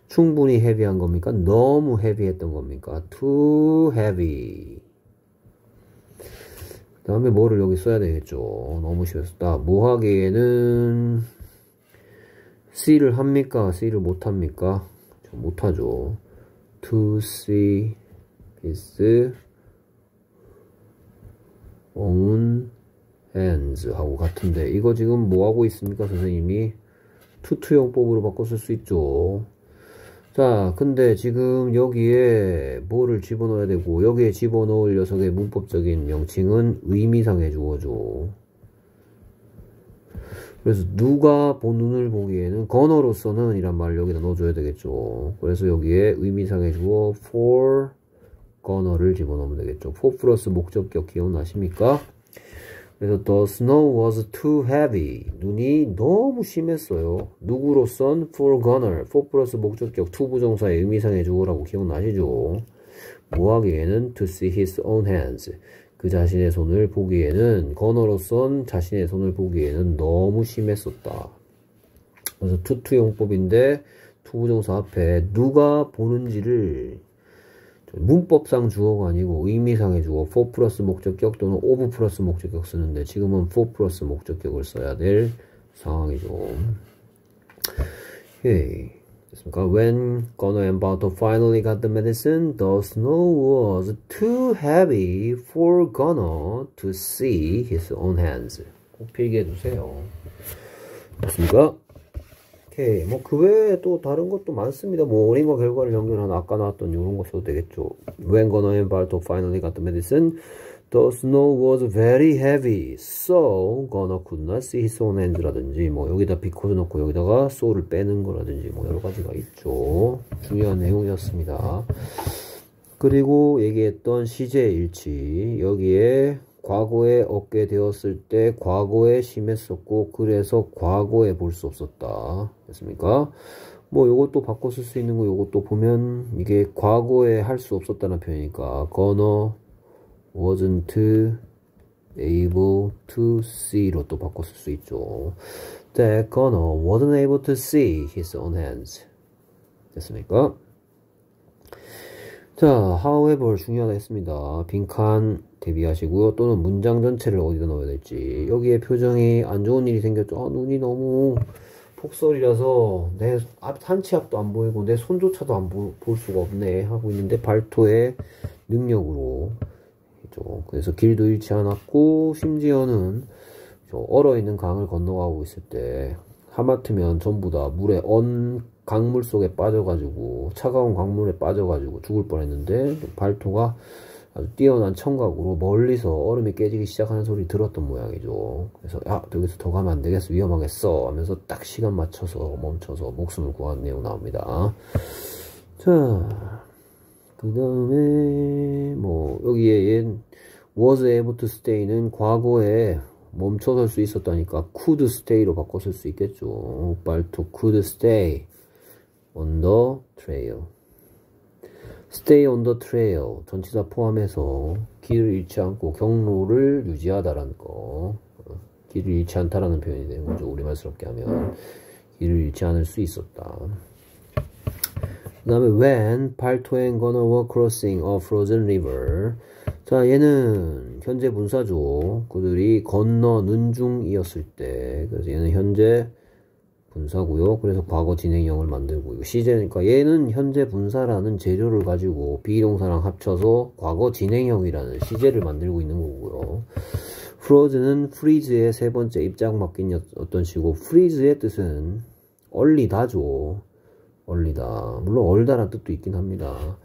충분히 헤비한 겁니까? 너무 헤비했던 겁니까? too heavy. 그 다음에 뭐를 여기 써야 되겠죠. 너무 쉬웠다. 뭐 하기에는 C를 합니까? C를 못합니까? 못하죠. to see his own hands 하고 같은데 이거 지금 뭐 하고 있습니까? 선생님이 투투용법으로 바꿔 쓸 수 있죠. 자, 근데 지금 여기에 뭐를 집어넣어야 되고 여기에 집어넣을 녀석의 문법적인 명칭은 의미상의 주어죠. 그래서 누가 본 눈을 보기에는 건어로서는 이란 말을 여기다 넣어줘야 되겠죠. 그래서 여기에 의미상의 주어 for 건어를 집어넣으면 되겠죠. for 플러스 목적격 기억나십니까? 그래서 the snow was too heavy. 눈이 너무 심했어요. 누구로선 for gunner. for 플러스 목적격 to 부정사의 의미상의 주어라고 기억나시죠? 뭐 하기에는 to see his own hands. 그 자신의 손을 보기에는 건어로선 자신의 손을 보기에는 너무 심했었다. 그래서 투투용법인데 to부정사 앞에 누가 보는지를 문법상 주어가 아니고 의미상의 주어 4 플러스 목적격 또는 of 플러스 목적격 쓰는데 지금은 4 플러스 목적격을 써야 될 상황이죠. 오케이. 됐습니까? When Gunnar and Balto finally got the medicine, the snow was too heavy for Gunnar to see his own hands. 꼭 필기해 두세요. 됐습니까? 오케이. 뭐, 그 외에 또 다른 것도 많습니다. 뭐, 원인과 결과를 연결하는 아까 나왔던 이런 거 써도 되겠죠. When Gono and Bato finally got the medicine, The snow was very heavy, so gonna could not see his own hands라든지 뭐 여기다 because 넣고 여기다가 so를 빼는 거라든지 뭐 여러 가지가 있죠. 중요한 내용이었습니다. 그리고 얘기했던 시제 일치 여기에 과거에 얻게 되었을 때 과거에 심했었고 그래서 과거에 볼 수 없었다. 됐습니까? 뭐 요것도 바꿔 쓸 수 있는 거 요것도 보면 이게 과거에 할 수 없었다는 표현이니까 gonna wasn't able to see로 또쓸수 있죠. That Connor wasn't able to see his own hands. 됐습니까? 자, however 중요하다 했습니다. 빈칸 대비하시고요. 또는 문장 전체를 어디다 넣어야 될지. 여기에 표정이 안 좋은 일이 생겼죠. 아, 눈이 너무 폭설이라서 내 산치 앞도 안 보이고 내 손조차도 안 볼 수가 없네 하고 있는데 발토의 능력으로 있죠. 그래서 길도 잃지 않았고 심지어는 얼어 있는 강을 건너가고 있을 때 하마터면 전부 다 물에 언 강물 속에 빠져가지고 차가운 강물에 빠져가지고 죽을 뻔했는데 발토가 아주 뛰어난 청각으로 멀리서 얼음이 깨지기 시작하는 소리 들었던 모양이죠. 그래서 야 여기서 더 가면 안 되겠어 위험하겠어 하면서 딱 시간 맞춰서 멈춰서 목숨을 구한 내용 나옵니다. 자. 그 다음에 뭐 여기에 was able to stay는 과거에 멈춰설 수 있었다니까 could stay로 쓸수 있겠죠. 발토 could stay on the trail. stay on the trail 전치사 포함해서 길을 잃지 않고 경로를 유지하다라는 거 길을 잃지 않다라는 표현이 되는 거죠. 우리말스럽게 하면 길을 잃지 않을 수 있었다. 그 다음에 when 발토엔 gonna were crossing a frozen river 자 얘는 현재 분사죠 그들이 건너는 중이었을 때. 그래서 얘는 현재 분사고요. 그래서 과거 진행형을 만들고 이거 시제니까 얘는 현재 분사라는 재료를 가지고 비동사랑 합쳐서 과거 진행형이라는 시제를 만들고 있는 거고요. frozen은 freeze의 세 번째 입장 바뀐 어떤 시고 freeze의 뜻은 얼리다죠. 얼리다. 물론 얼다란 뜻도 있긴 합니다.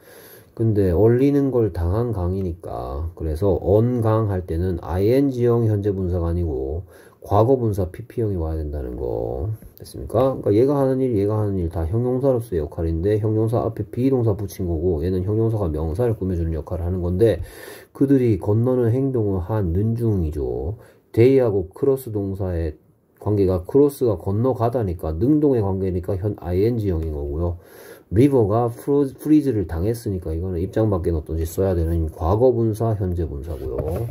근데 얼리는 걸 당한 강이니까 그래서 언강 할 때는 ing형 현재 분사가 아니고 과거 분사 PP형이 와야 된다는 거 됐습니까? 그러니까 얘가 하는 일, 얘가 하는 일 다 형용사로서의 역할인데 형용사 앞에 비동사 붙인 거고 얘는 형용사가 명사를 꾸며주는 역할을 하는 건데 그들이 건너는 행동을 하는 중이죠. they하고 cross 동사의 관계가 cross가 건너가다니까 능동의 관계니까 현 ing형인 거고요. river가 freeze를 당했으니까 이거는 입장 밖에 어떤지 써야 되는 과거 분사, 현재 분사고요.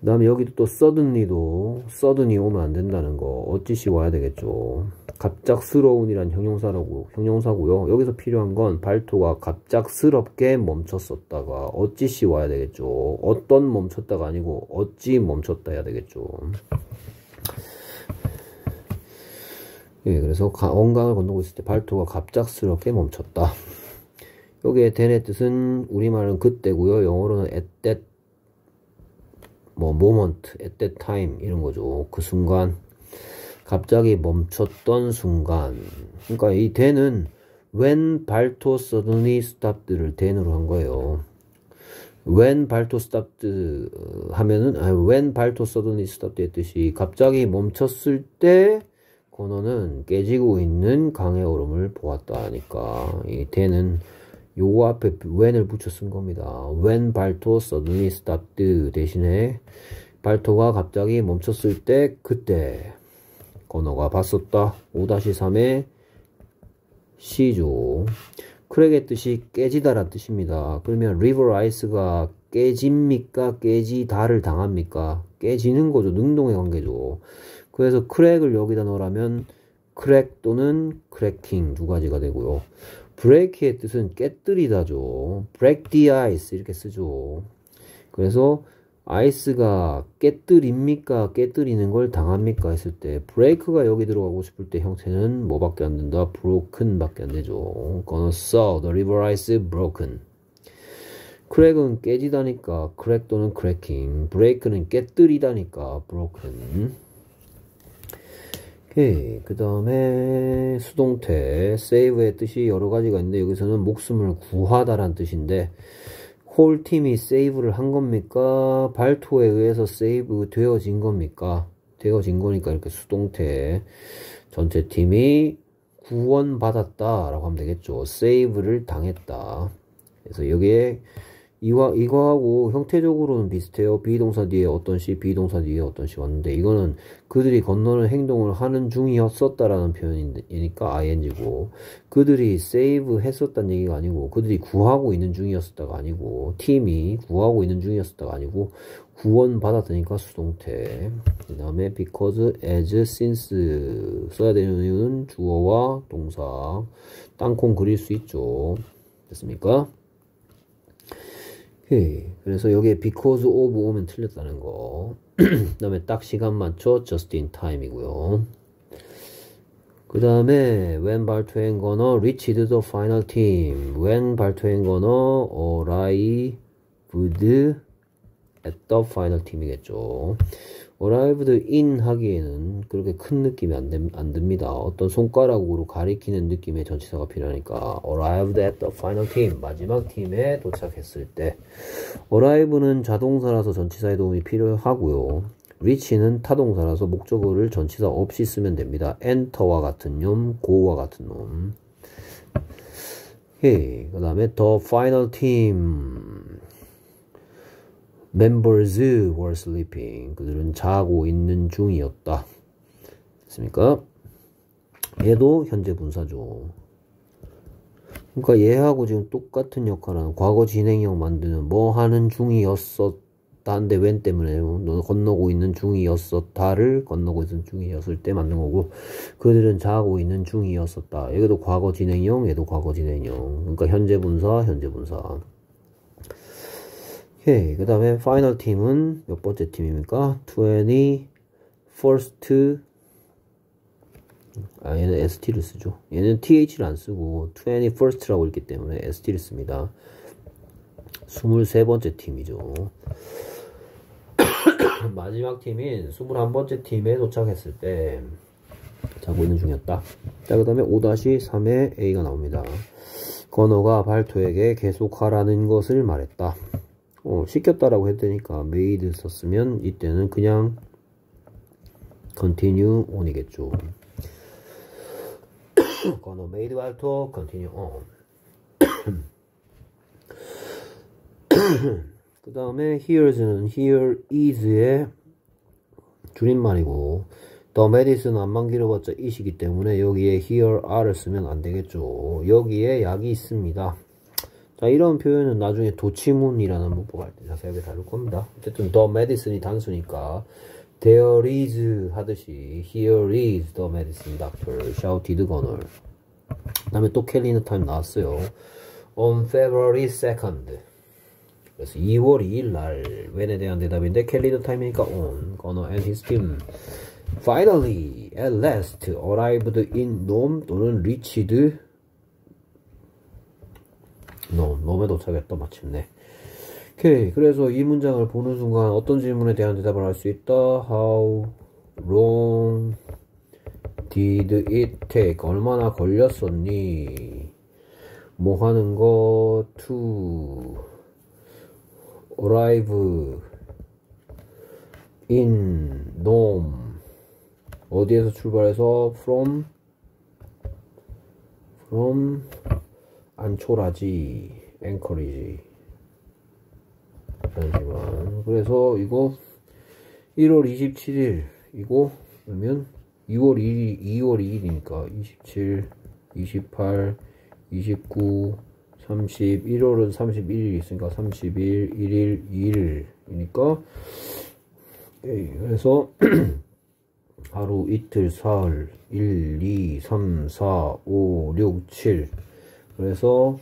그 다음에 여기도 또 suddenly도 suddenly 오면 안 된다는 거 어찌시 와야 되겠죠. 갑작스러운이란 형용사라고 형용사고요. 여기서 필요한 건 발토가 갑작스럽게 멈췄었다가 어찌시 와야 되겠죠. 어떤 멈췄다가 아니고 어찌 멈췄다 해야 되겠죠. 예, 그래서 원강을 건너고 있을 때 발토가 갑작스럽게 멈췄다. 여기에 then의 뜻은 우리말은 그때고요. 영어로는 at that 뭐 moment, at that time 이런 거죠. 그 순간 갑자기 멈췄던 순간. 그러니까 이 then은 when 발토 suddenly stopped를 then으로 한 거예요. when 발토 stopped 하면은 아니, when 발토 suddenly stopped 했듯이 갑자기 멈췄을 때 건어는 깨지고 있는 강의 얼음을 보았다 하니까 이 대는 요거 앞에 when을 붙여 쓴 겁니다. when 발토 suddenly stopped 대신에 발토가 갑자기 멈췄을 때 그때 건어가 봤었다. 5-3의 C죠. 크랙의 뜻이 깨지다란 뜻입니다. 그러면 river ice가 깨집니까? 깨지다를 당합니까? 깨지는 거죠. 능동의 관계죠. 그래서 crack을 여기다 넣으라면 crack 또는 cracking 두 가지가 되고요. break의 뜻은 깨뜨리다죠. break the ice 이렇게 쓰죠. 그래서 ice가 깨뜨립니까? 깨뜨리는 걸 당합니까? 했을 때 break가 여기 들어가고 싶을 때 형태는 뭐밖에 안 된다? broken 밖에 안 되죠. Gunner saw the river ice broken. crack은 깨지다니까 crack 또는 cracking break는 깨뜨리다니까 broken 오케이. 그 다음에 수동태, save의 뜻이 여러 가지가 있는데 여기서는 목숨을 구하다란 뜻인데 홀 팀이 save를 한 겁니까? 발토에 의해서 save 되어진 겁니까? 되어진 거니까 이렇게 수동태 전체 팀이 구원받았다 라고 하면 되겠죠. save를 당했다. 그래서 여기에 이와 이거하고 형태적으로는 비슷해요. 비동사 뒤에 어떤 시, 비동사 뒤에 어떤 시 왔는데 이거는 그들이 건너는 행동을 하는 중이었었다라는 표현이니까 ing고 그들이 save 했었다는 얘기가 아니고 그들이 구하고 있는 중이었었다가 아니고 팀이 구하고 있는 중이었었다가 아니고 구원 받았다니까 수동태. 그 다음에 because, as, since 써야 되는 이유는 주어와 동사 땅콩 그릴 수 있죠. 됐습니까? 오케이. 그래서 여기에 because of 오면 틀렸다는 거. 그 다음에 딱 시간 맞춰 just in time이고요. 그 다음에 when 발토한 거너 reached the final team. when 발토한 거너 arrived at the final team이겠죠. Arrived in 하기에는 그렇게 큰 느낌이 안, 됨, 안 듭니다. 어떤 손가락으로 가리키는 느낌의 전치사가 필요하니까 arrived at the final team 마지막 팀에 도착했을 때 arrive는 자동사라서 전치사의 도움이 필요하고요. reach는 타동사라서 목적어를 전치사 없이 쓰면 됩니다. enter와 같은 놈, go와 같은 놈. 그 다음에 the final team members were sleeping. 그들은 자고 있는 중이었다. 됐습니까? 얘도 현재 분사죠. 그러니까 얘하고 지금 똑같은 역할은 과거 진행형 만드는 뭐 하는 중이었었다인데 웬 때문에요. 너 건너고 있는 중이었었다를 건너고 있는 중이었을 때 만든 거고 그들은 자고 있는 중이었었다. 여기도 과거 진행형, 얘도 과거 진행형. 그러니까 현재 분사, 현재 분사. 오케이. 그 다음에 파이널 팀은 몇 번째 팀입니까? 20 first 아 얘는 st를 쓰죠. 얘는 th를 안 쓰고 20 first라고 읽기 때문에 st를 씁니다. 23번째 팀이죠. 마지막 팀인 21번째 팀에 도착했을 때 자고 있는 중이었다. 자, 그 다음에 5-3에 A가 나옵니다. 건어가 발토에게 계속하라는 것을 말했다. 어, 시켰다라고 했더니까 made 썼으면 이때는 그냥 continue on이겠죠. gonna made talk continue on. 그 다음에 here's는 here is의 줄임말이고 the medicine는 안만 길어봤자 이시기 때문에 여기에 here are를 쓰면 안 되겠죠. 여기에 약이 있습니다. 자 이런 표현은 나중에 도치문이라는 문법 할 때 자세하게 다룰 겁니다. 어쨌든 the medicine이 단수니까 there is 하듯이 here is the medicine doctor shouted Connor 그 다음에 또 켈리는 타임 나왔어요. on February 2nd 그래서 2월 2일 날 when에 대한 대답인데 켈리는 타임이니까 on Connor and his team finally at last arrived in Nome 또는 reached 놈, 놈에 도착했다 마침내. 오케이 그래서 이 문장을 보는 순간 어떤 질문에 대한 대답을 할 수 있다? How long did it take? 얼마나 걸렸었니? 뭐 하는 거? To arrive in Nome. 어디에서 출발해서? From? From 안초라지 앵커리지. 잠시만 그래서 이거 1월 27일 이거 그러면 2월 2일 2월 2일이니까 27 28 29 30 1월은 31일 있으니까 30일 1일 2일이니까 그래서 하루 이틀 사흘 1 2 3 4 5 6 7 그래서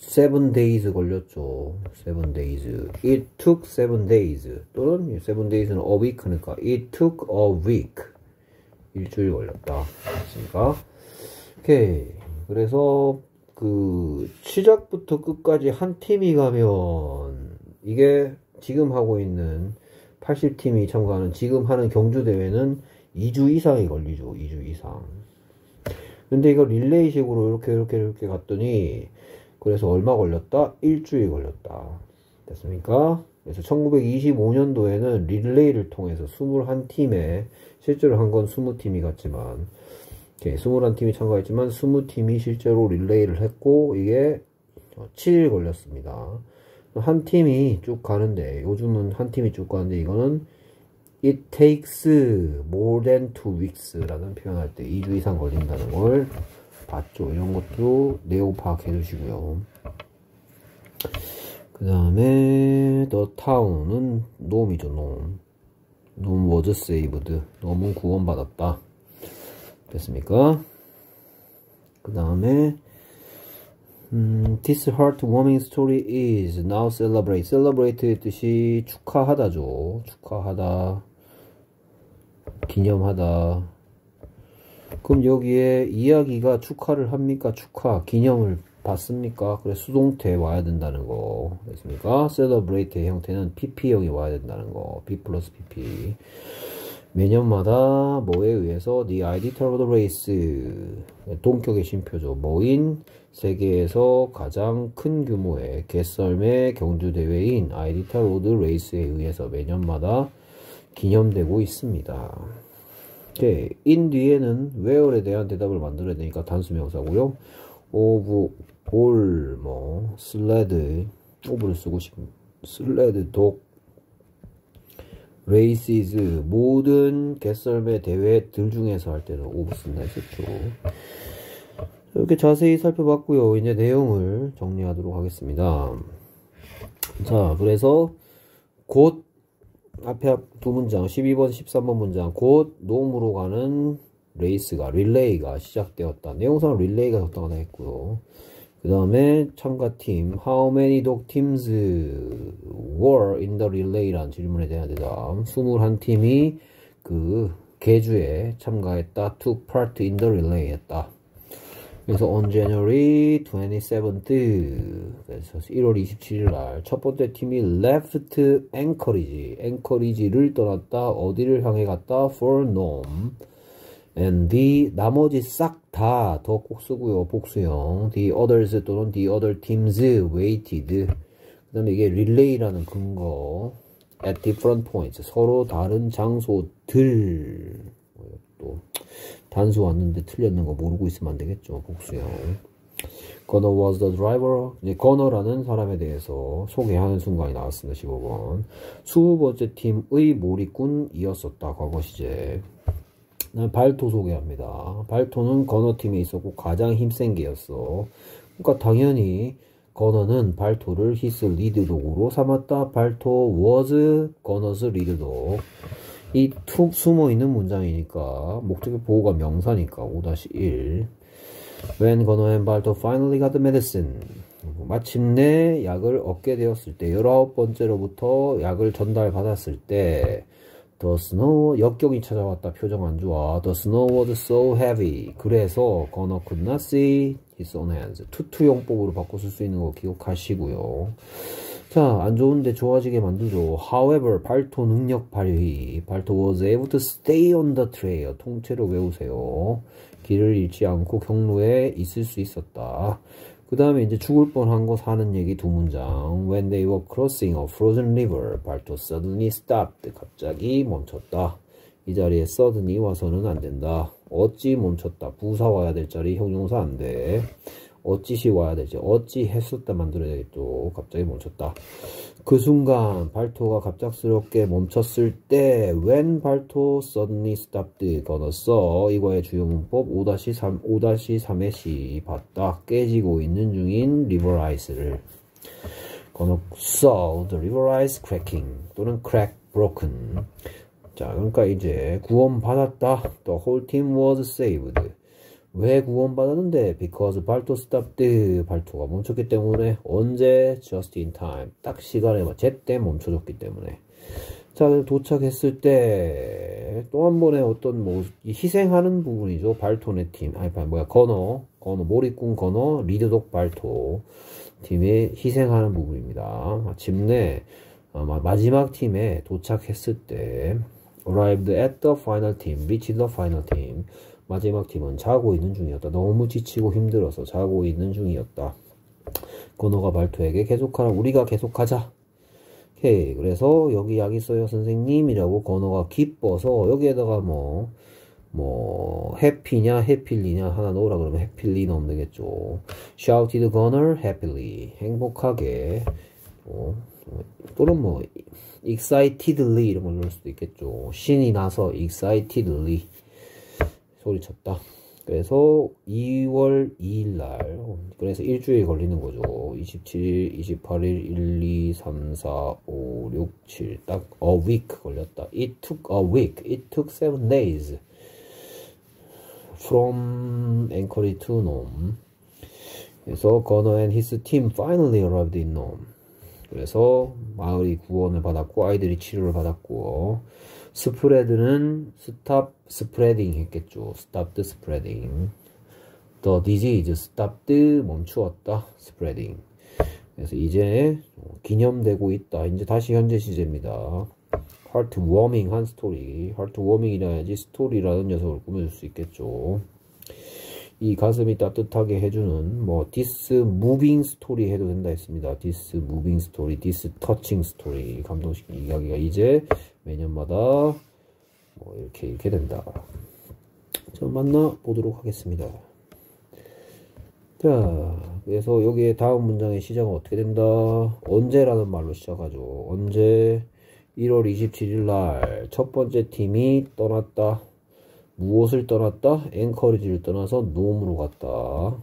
7 days 걸렸죠. 7 days. It took 7 days. 또는 7 days는 a week니까 it took a week. 일주일 걸렸다. 그렇습니까? 오케이. 그래서 그 시작부터 끝까지 한 팀이 가면 이게 지금 하고 있는 80팀이 참가하는 지금 하는 경주 대회는 2주 이상이 걸리죠. 2주 이상. 근데 이거 릴레이식으로 이렇게 이렇게 이렇게 갔더니 그래서 얼마 걸렸다? 일주일 걸렸다. 됐습니까? 그래서 1925년도에는 릴레이를 통해서 21팀에 실제로 한 건 20팀이 갔지만 이렇게 21팀이 참가했지만 20팀이 실제로 릴레이를 했고 이게 7일 걸렸습니다. 한 팀이 쭉 가는데 요즘은 한 팀이 쭉 가는데 이거는 It takes more than two weeks라는 표현할 때 2주 이상 걸린다는 걸 봤죠. 이런 것도 내용 파악해 주시고요. 그 다음에 The Town은 놈이죠, 놈. 놈 was saved. 놈은 구원받았다. 됐습니까? 그 다음에 음, This heartwarming story is now celebrate. celebrate의 뜻이 축하하다죠. 축하하다. 기념하다. 그럼 여기에 이야기가 축하를 합니까? 축하, 기념을 받습니까? 그래 수동태 와야 된다는 거 됐습니까? celebrate의 형태는 pp형이 와야 된다는 거 b 플러스 pp 매년마다 뭐에 의해서 the Iditarod Race 동격의 쉼표죠. 뭐인 세계에서 가장 큰 규모의 개썰매 경주대회인 아이디타로드 레이스에 의해서 매년마다 기념되고 있습니다. 네, in 뒤에는 where에 대한 대답을 만들어야 되니까 단수 명사고요. of, all, 뭐, sled, of를 쓰고 싶은 sled, dog, races, 모든 개썰매 대회들 중에서 할 때는 of 쓴다 했었죠. 이렇게 자세히 살펴봤고요. 이제 내용을 정리하도록 하겠습니다. 자, 그래서 곧 앞에 두 문장 12번 13번 문장. 곧 놈으로 가는 레이스가 릴레이가 시작되었다. 내용상 릴레이가 적당하다 했고요. 그 다음에 참가팀 How many dog teams were in the relay라는 질문에 대한 대답 21팀이 그 개주에 참가했다. Took part in the relay 했다 그래서 on January 27th 그래서 1월 27일 날 첫 번째 팀이 left Anchorage Anchorage를 떠났다 어디를 향해 갔다 for Nome and the 나머지 싹 다 더 꼭 쓰고요 복수형 the others 또는 the other teams waited 그 다음에 이게 relay라는 근거 at different points. 서로 다른 장소들. 또 단수 왔는데 틀렸는 거 모르고 있으면 안 되겠죠. 복수형. 건너 was the driver. 이제 건너라는 사람에 대해서 소개하는 순간이 나왔습니다. 15번. 20번째 팀의 몰입꾼이었었다. 과거 시제. 발토 소개합니다. 발토는 건너팀에 있었고 가장 힘센 개였어. 그러니까 당연히 건너는 발토를 히스 리드독으로 삼았다. 발토 was 건너스 리드독. 이툭 숨어있는 문장이니까 목적의 보호가 명사니까 5-1 When 건너 and 발토 finally got the medicine. 마침내 약을 얻게 되었을 때 열아홉 번째로부터 약을 전달받았을 때 The snow 역경이 찾아왔다 표정 안 좋아. The snow was so heavy. 그래서 건너 could not see his own hands. 투투 용법으로 바꿔 쓸 수 있는 거 기억하시고요 자, 안 좋은데 좋아지게 만들죠. However, 발토 능력 발휘. 발토 was able to stay on the trail. 통째로 외우세요. 길을 잃지 않고 경로에 있을 수 있었다. 그 다음에 이제 죽을 뻔한 거 사는 얘기 두 문장. When they were crossing a frozen river, 발토 suddenly stopped. 갑자기 멈췄다. 이 자리에 suddenly 와서는 안 된다. 어찌 멈췄다. 부사 와야 될 자리 형용사 안 돼. 어찌시 와야 되지. 어찌 했었다 만들어야 되겠죠. 갑자기 멈췄다. 그 순간 발토가 갑작스럽게 멈췄을 때 when 발토 suddenly stopped 건었어. 이거의 주요 문법 5-3, 5-3의 시 봤다. 깨지고 있는 중인 ice를 건었어. the river ice cracking 또는 crack broken 자 그러니까 이제 구원받았다. the whole team was saved. 왜 구원받았는데? Because 발토 stopped. 발토가 멈췄기 때문에. 언제? Just in time. 딱 시간에 제때 멈춰줬기 때문에. 자, 도착했을 때 또 한 번의 어떤 뭐 희생하는 부분이죠. 발토네 팀. 아니, 뭐야, 건어. 건어. 몰입꾼 건어. 리드독 발토. 팀에 희생하는 부분입니다. 마침내 마지막 팀에 도착했을 때 arrived at the final team, reached the final team. 마지막 팀은 자고 있는 중이었다. 너무 지치고 힘들어서 자고 있는 중이었다. 건호가 발토에게 계속하라. 우리가 계속하자. 오케이. 그래서 여기 약 있어요 선생님이라고 건호가 기뻐서 여기에다가 뭐, 뭐, 해피냐, 해필리냐 하나 넣으라 그러면 해필리 넣으면 되겠죠. shouted Gunner happily. 행복하게. 어, 또는 뭐, excitedly 이런 걸 넣을 수도 있겠죠. 신이 나서 excitedly. 소리쳤다. 그래서 2월 2일 날 그래서 일주일 걸리는 거죠. 27일, 28일, 1, 2, 3, 4, 5, 6, 7. 딱 a week 걸렸다. It took a week. It took seven days. From Anchorage to Nome. 그래서 Gunner and his team finally arrived in Nome. 그래서 마을이 구원을 받았고 아이들이 치료를 받았고 spread는 stop spreading 했겠죠. stop the spreading. the disease stopped 멈추었다. spreading. 그래서 이제 기념되고 있다. 이제 다시 현재 시제입니다. heart warming 한 스토리. heart warming이라 해야지 스토리라는 녀석을 꾸며줄 수 있겠죠. 이 가슴이 따뜻하게 해주는 뭐 this moving story 해도 된다 했습니다. this moving story, this touching story 감동식 이야기가 이제 매년마다 뭐 이렇게 이렇게 된다. 자 만나 보도록 하겠습니다. 자 그래서 여기에 다음 문장의 시작은 어떻게 된다? 언제라는 말로 시작하죠. 언제 1월 27일 날 첫 번째 팀이 떠났다. 무엇을 떠났다? 앵커리지를 떠나서 노음으로 갔다.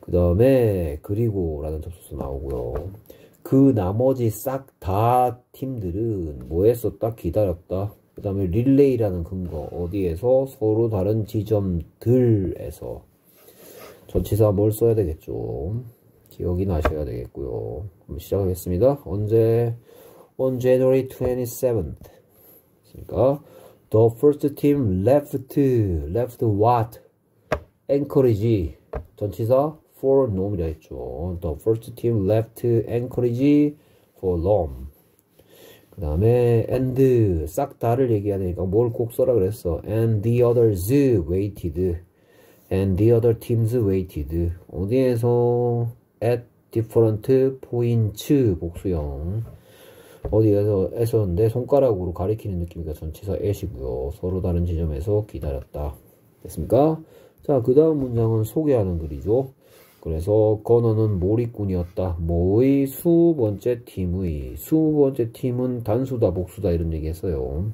그 다음에 그리고 라는 접속사 나오고요. 그 나머지 싹 다 팀들은 뭐 했었다? 기다렸다. 그 다음에 릴레이라는 근거 어디에서 서로 다른 지점들에서 전치사 뭘 써야 되겠죠. 기억이 나셔야 되겠고요. 그럼 시작하겠습니다. 언제? on January 27th. 그러니까 The first team left left what? Anchorage 전치사 for 놈이라 했죠. The first team left Anchorage for Lom. 그 다음에 and 싹 다를 얘기해야 되니까 뭘 꼭 써라 그랬어. And the others waited. And the other teams waited. 어디에서 at different points 복수형. 어디에서 에서인데 손가락으로 가리키는 느낌이니까 전치사 at이고요. 서로 다른 지점에서 기다렸다. 됐습니까? 자, 그 다음 문장은 소개하는 글이죠. 그래서 건어는 몰입꾼이었다. 뭐의 수 번째 팀의 수 번째 팀은 단수다 복수다 이런 얘기 했어요.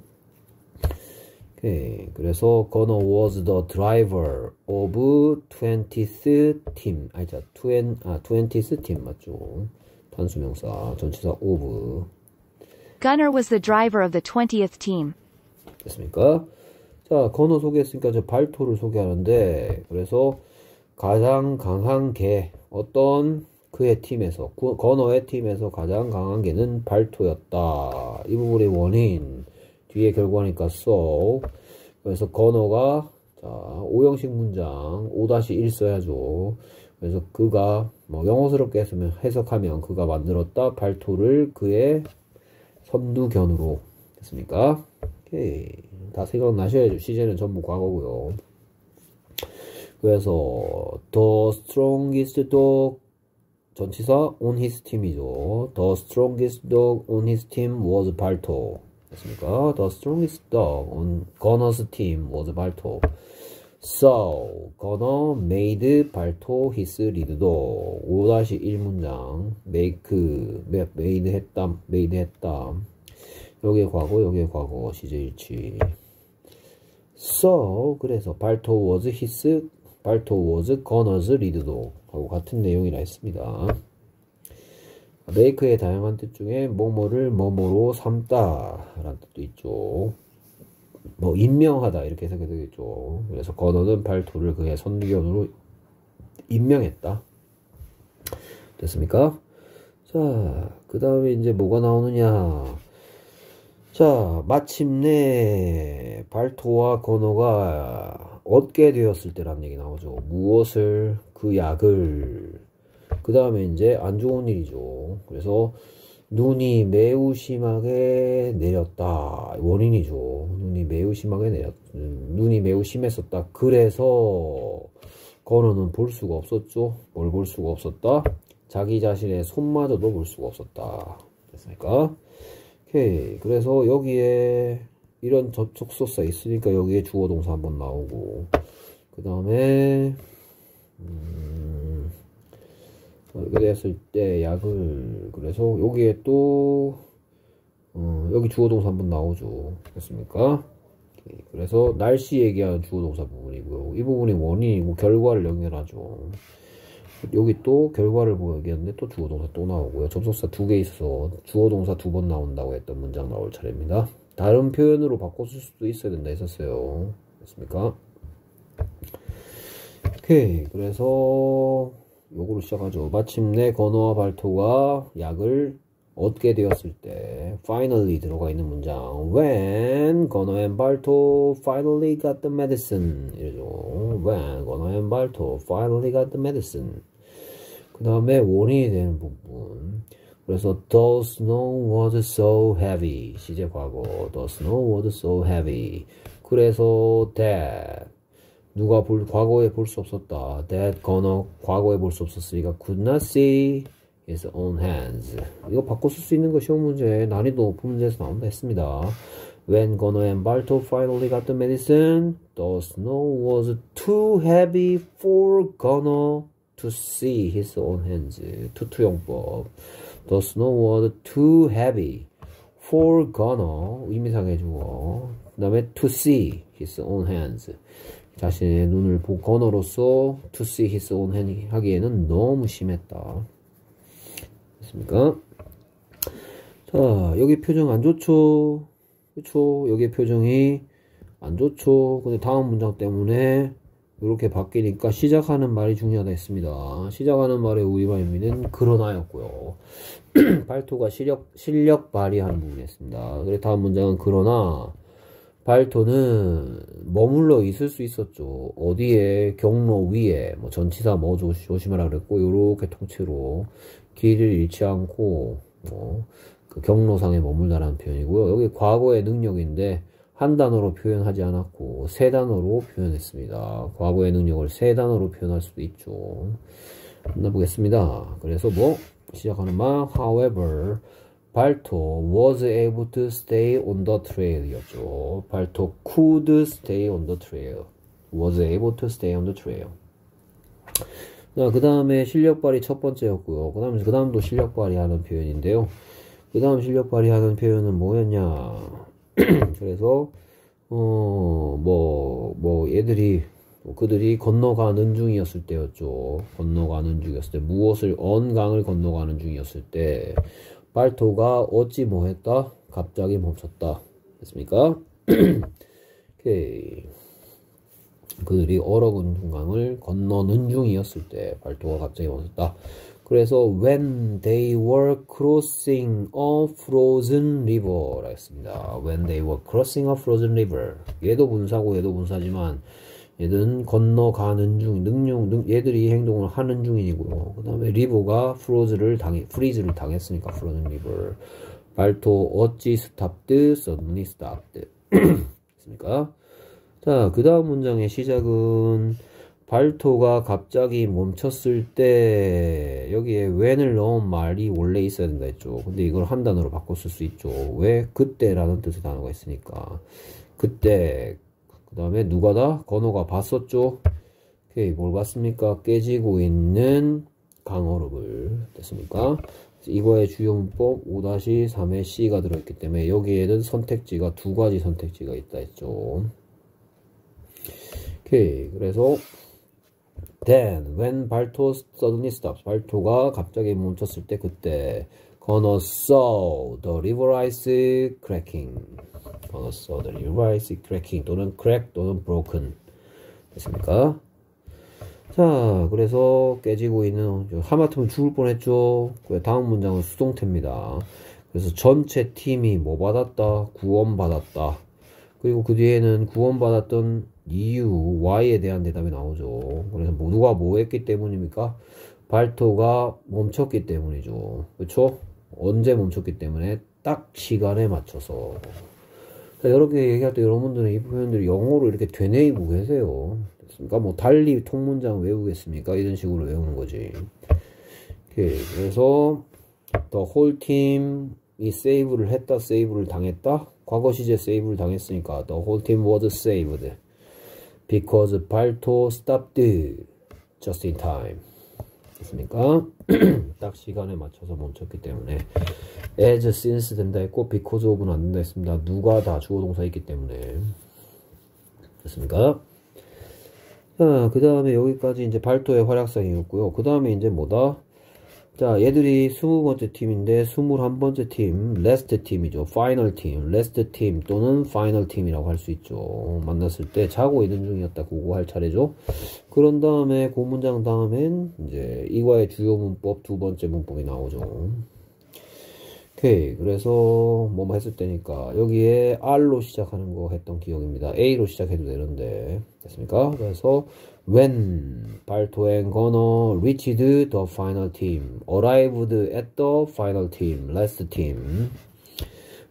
오케이. 그래서 건어 was the driver of 20th team. 아니 자, 20, 아, 20th team 맞죠? 단수명사 전치사 of. Gunner was the driver of the 20th team. 됐습니까? 자, 건어 소개했으니까 저 발토를 소개하는데 그래서 가장 강한 개 어떤 그의 팀에서 건어의 팀에서 가장 강한 개는 발토였다. 이 부분의 원인 뒤에 결과니까 so 그래서 건어가 자, 오형식 문장 5-1 써야죠. 그래서 그가 뭐 영어스럽게 했으면 해석하면 그가 만들었다 발토를 그의 선두견으로 됐습니까? 오케이 다 생각나셔야죠. 시제는 전부 과거고요. 그래서 the strongest dog 전치사 on his team이죠. The strongest dog on his team was 발토. 됐습니까? The strongest dog on Gunner's team was 발토. So, Gunner made 발토 his lead dog. 5-1 문장. make, made 했다, made 했다. 여기에 과거, 여기에 과거, 시제 일치. So, 그래서 발토 was his 발토 was Gunner's lead도 하고 같은 내용이라 했습니다. 메이크의 다양한 뜻 중에 뭐뭐를 뭐뭐로 삼다 라는 뜻도 있죠. 뭐 임명하다 이렇게 해석이 되겠죠. 그래서 건어는 발토를 그의 선두견으로 임명했다. 됐습니까? 자, 그 다음에 이제 뭐가 나오느냐. 자, 마침내 발토와 건어가 얻게 되었을 때라는 얘기 나오죠. 무엇을 그 약을 그 다음에 이제 안 좋은 일이죠. 그래서 눈이 매우 심하게 내렸다. 원인이죠. 눈이 매우 심하게 내렸, 눈이 매우 심했었다. 그래서 건어는 볼 수가 없었죠. 뭘 볼 수가 없었다? 자기 자신의 손마저도 볼 수가 없었다. 됐습니까? 오케이. 그래서 여기에 이런 접촉소사 있으니까 여기에 주어 동사 한번 나오고. 그 다음에 음, 됐을 때 약을 그래서 여기에 또 어, 여기 주어 동사 한번 나오죠. 됐습니까? 그래서 날씨 얘기하는 주어 동사 부분이고요. 이 부분이 원인이고 결과를 연결하죠. 여기 또 결과를 얘기했는데 또 주어 동사 또 나오고요. 접속사 두 개 있어서 주어 동사 두 번 나온다고 했던 문장 나올 차례입니다 다른 표현으로 바꿨을 수도 있어야 된다 했었어요. 됐습니까? 오케이. 그래서 요거로 시작하죠. 마침내 건어와 발토가 약을 얻게 되었을 때 finally 들어가 있는 문장 when 건어 and 발토 finally got the medicine 이러죠. when 건어 and 발토 finally got the medicine 그 다음에 원인이 되는 부분 그래서 the snow was so heavy 시제 과거 the snow was so heavy 그래서 that 누가 볼 과거에 볼 수 없었다 that 건어 과거에 볼 수 없었으니까 could not see his own hands 이거 바꿔 쓸 수 있는 거 시험 문제 난이도 높은 문제에서 나온다 했습니다 When Gono and Balto finally got the medicine, the snow was too heavy for Gono to see his own hands. 투투용법. The snow was too heavy for Gunner 의미상해 주어. 그 다음에 to see his own hands. 자신의 눈을 보 건어로서 to see his own hand 하기에는 너무 심했다. 됐습니까? 자 여기 표정 안 좋죠? 그쵸? 여기 표정이 안 좋죠? 근데 다음 문장 때문에 이렇게 바뀌니까 시작하는 말이 중요하다 했습니다. 시작하는 말의 우리말 의미는 그러나였고요. 발토가 실력, 실력 발휘하는 부분이었습니다. 그래 다음 문장은 그러나 발토는 머물러 있을 수 있었죠. 어디에 경로 위에 뭐 전치사 뭐 조심하라 그랬고 요렇게 통째로 길을 잃지 않고 뭐 그 경로상에 머물다라는 표현이고요. 여기 과거의 능력인데 한 단어로 표현하지 않았고 세 단어로 표현했습니다. 과거의 능력을 세 단어로 표현할 수도 있죠. 만나보겠습니다. 그래서 뭐 시작하는 말 however 발토 was able to stay on the trail이었죠. 발토 could stay on the trail. was able to stay on the trail. 자, 그 다음에 실력 발휘 첫 번째였고요. 그 다음에 그 다음도 실력 발휘하는 표현인데요. 그 다음 실력 발휘하는 표현은 뭐였냐. 그래서, 어, 뭐, 뭐, 얘들이, 그들이 건너가는 중이었을 때였죠. 건너가는 중이었을 때, 무엇을, 언 강을 건너가는 중이었을 때, 발토가 어찌 뭐했다? 갑자기 멈췄다. 됐습니까? 오케이. 그들이 얼어붙는 강을 건너는 중이었을 때 발토가 갑자기 멈췄다. 그래서 when they were crossing a frozen river라 했습니다. when they were crossing a frozen river 얘도 분사고 얘도 분사지만 얘는 건너가는 중 능용 능, 얘들이 행동을 하는 중이고요. 그 다음에 river가 froze를 당해 freeze를 당했으니까 frozen river 발토 어찌 stopped suddenly stopped 됐습니까? 자, 그 다음 문장의 시작은 발토가 갑자기 멈췄을 때 여기에 when을 넣은 말이 원래 있어야 된다 했죠. 근데 이걸 한 단어로 쓸수 있죠. 왜? 그때라는 뜻의 단어가 있으니까. 그때 그 다음에 누가 다? 건호가 봤었죠. 오케이, 뭘 봤습니까? 깨지고 있는 강어록을 됐습니까? 이거의 주요 문법 5-3의 C가 들어있기 때문에 여기에는 선택지가 두 가지 선택지가 있다 했죠. 오케이 그래서 then when 발토 suddenly stops 발토가 갑자기 멈췄을 때 그때 gonna saw the river ice cracking gonna saw the river ice cracking 또는 crack 또는 broken 됐습니까? 자 그래서 깨지고 있는 하마터면 죽을 뻔했죠 다음 문장은 수동태입니다 그래서 전체 팀이 뭐 받았다 구원받았다 그리고 그 뒤에는 구원받았던 이유 Y에 대한 대답이 나오죠. 그래서 모두가 뭐 했기 때문입니까? 발토가 멈췄기 때문이죠. 그렇죠? 언제 멈췄기 때문에 딱 시간에 맞춰서 이렇게 얘기할 때 여러분들은 이 표현들이 영어로 이렇게 되뇌이고 계세요. 그러니까 뭐 달리 통문장 외우겠습니까? 이런 식으로 외우는 거지. 오케이. 그래서 the whole team이 세이브를 했다, 세이브를 당했다. 과거 시제 세이브를 당했으니까 the whole team was saved. Because 발토 stopped just in time 됐습니까? 딱 시간에 맞춰서 멈췄기 때문에 as since 된다 했고 because of는 안 된다 했습니다. 누가 다 주어 동사 있기 때문에 됐습니까? 자, 그 다음에 여기까지 이제 발토의 활약상이었고요. 그 다음에 이제 뭐다? 자, 얘들이 20번째 팀인데 21번째 팀, last team이죠. final team, last team 또는 final team이라고 할 수 있죠. 만났을 때 자고 있는 중이었다. 그거 할 차례죠. 그런 다음에 그 문장 다음엔 이제 이과의 주요 문법 두 번째 문법이 나오죠. 오케이. 그래서 뭐뭐 했을 때니까 여기에 R로 시작하는 거 했던 기억입니다. A로 시작해도 되는데 됐습니까? 그래서 when 발토 and gonna reached the final team arrived at the final team last team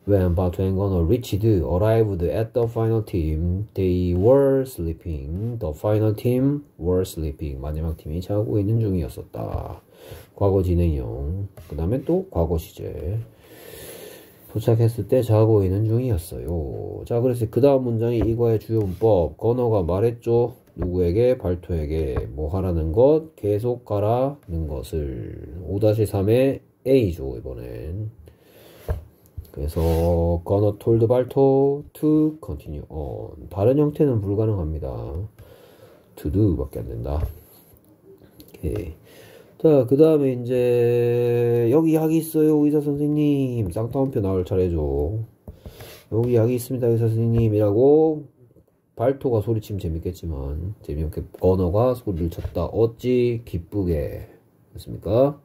when 발토 and gonna reached arrived at the final team they were sleeping the final team were sleeping 마지막 팀이 자고 있는 중이었었다 과거 진행형 그 다음에 또 과거 시제 도착했을 때 자고 있는 중이었어요. 자, 그래서 그 다음 문장이 이과의 주요 문법. 건어가 말했죠. 누구에게? 발토에게. 뭐 하라는 것? 계속 가라는 것을. 5-3의 A죠, 이번엔. 그래서 건어 told 발토 to continue on. 다른 형태는 불가능합니다. to do 밖에 안 된다. 오케이. 자, 그 다음에 이제, 여기 약이 있어요, 의사 선생님. 쌍따옴표 나올 차례죠. 여기 약이 있습니다, 의사 선생님이라고, 발토가 소리치면 재밌겠지만, 재미없게 건어가 소리를 쳤다. 어찌 기쁘게. 됐습니까?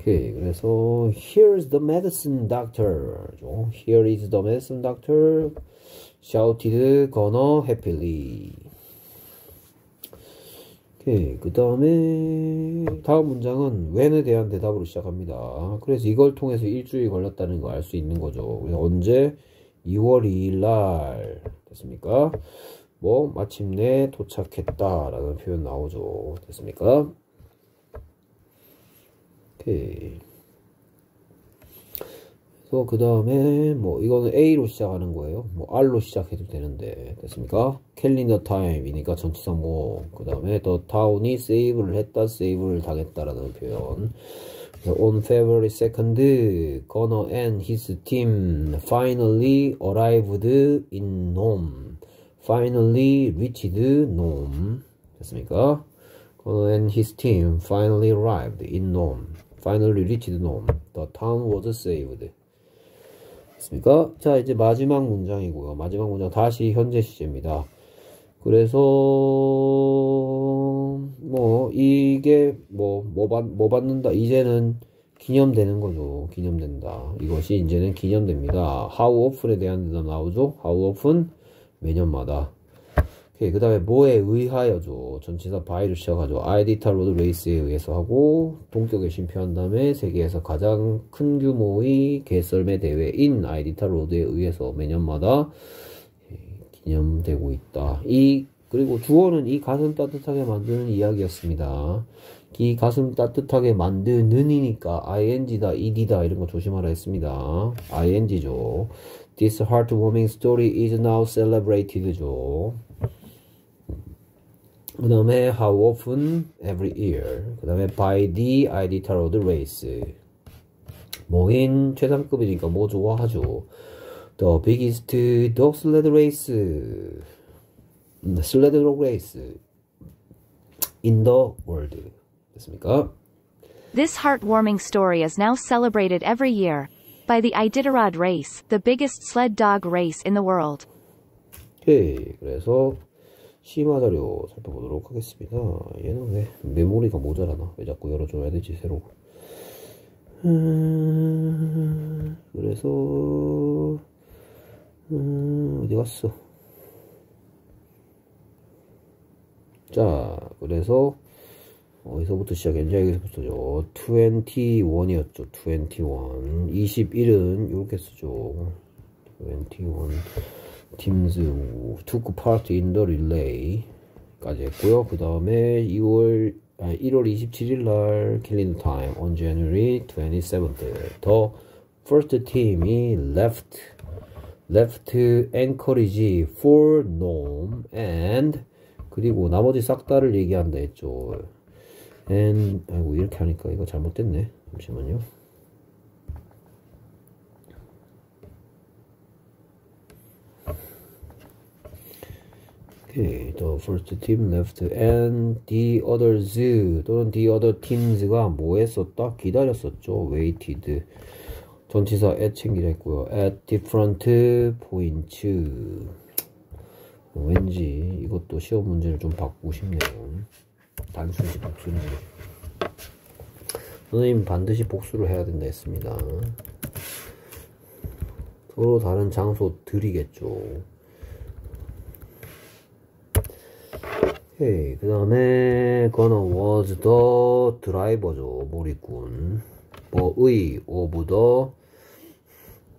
오케이. 그래서, here's the medicine doctor. Here is the medicine doctor. shouted 건어 happily. 오케이. 그 다음에 다음 문장은 when에 대한 대답으로 시작합니다. 그래서 이걸 통해서 일주일 걸렸다는 걸 알 수 있는 거죠. 언제? 2월 2일 날 됐습니까? 뭐 마침내 도착했다 라는 표현 나오죠. 됐습니까? 그래서 그 다음에 뭐 이거는 A로 시작하는 거예요. 뭐 R로 시작해도 되는데 됐습니까? 캘린더 타임이니까 전치사 뭐그 다음에 더 타운이 세이브를 했다, 세이브를 당했다라는 표현. On February 2nd, Connor and his team finally arrived in Nome. Finally reached Nome. 됐습니까? Connor and his team finally arrived in Nome. Finally reached Nome. The town was saved. 됐습니까? 자, 이제 마지막 문장이고요. 마지막 문장 다시 현재 시제입니다. 그래서 뭐 이게 뭐뭐 뭐, 받, 뭐 받는다. 이제는 기념되는 거죠. 기념된다. 이것이 이제는 기념됩니다. How often에 대한 대답 나오죠? How often 매년마다. 오케이 그 다음에 뭐에 의하여죠? 전치사 by를 시작하죠. 아이디타로드 레이스에 의해서 하고 동격에 쉼표한 다음에 세계에서 가장 큰 규모의 개썰매 대회인 아이디타로드에 의해서 매년마다 기념되고 있다. 이 그리고 주어는 이 가슴 따뜻하게 만드는 이야기였습니다. 이 가슴 따뜻하게 만드는이니까 ing다, ed다 이런 거 조심하라 했습니다. ing죠. This heartwarming story is now celebrated죠. 그 다음에 how often every year 그 다음에 by the ID tarot race 뭐인 최상급이니까 뭐 좋아하죠 The biggest dog sled race, sled dog race in the world. 됐습니까? This heartwarming story is now celebrated every year by the Iditarod race, the biggest sled dog race in the world. 오케이, 그래서 심화 자료 살펴보도록 하겠습니다. 얘는 왜 메모리가 모자라나? 왜 자꾸 열어줘야 되지 새로? 음, 그래서 음, 어디 갔어? 자, 그래서 어디서부터 시작했냐? 여기서부터죠. 21이었죠. 21. 21은 이렇게 쓰죠. 21. 팀즈 took part in the relay 까지 했고요. 그 다음에 2월 아, 1월 27일 날 캘린더 타임 on January 27th the first team이 left left Anchorage for Nome and 그리고 나머지 싹 다를 얘기한다 했죠. and 아이고 이렇게 하니까 이거 잘못됐네. 잠시만요. Okay, the first team left and the others 또는 the other teams가 뭐 했었다? 기다렸었죠. waited. 전치사 at 챙기려 했고요. at different points. 어, 왠지 이것도 시험 문제를 좀 바꾸고 싶네요. 단순히 복수인지. 선생님 반드시 복수를 해야 된다 했습니다. 서로 다른 장소. 오케이. 그 다음에, 그거는 was the driver죠. 몰입군. 뭐의, of the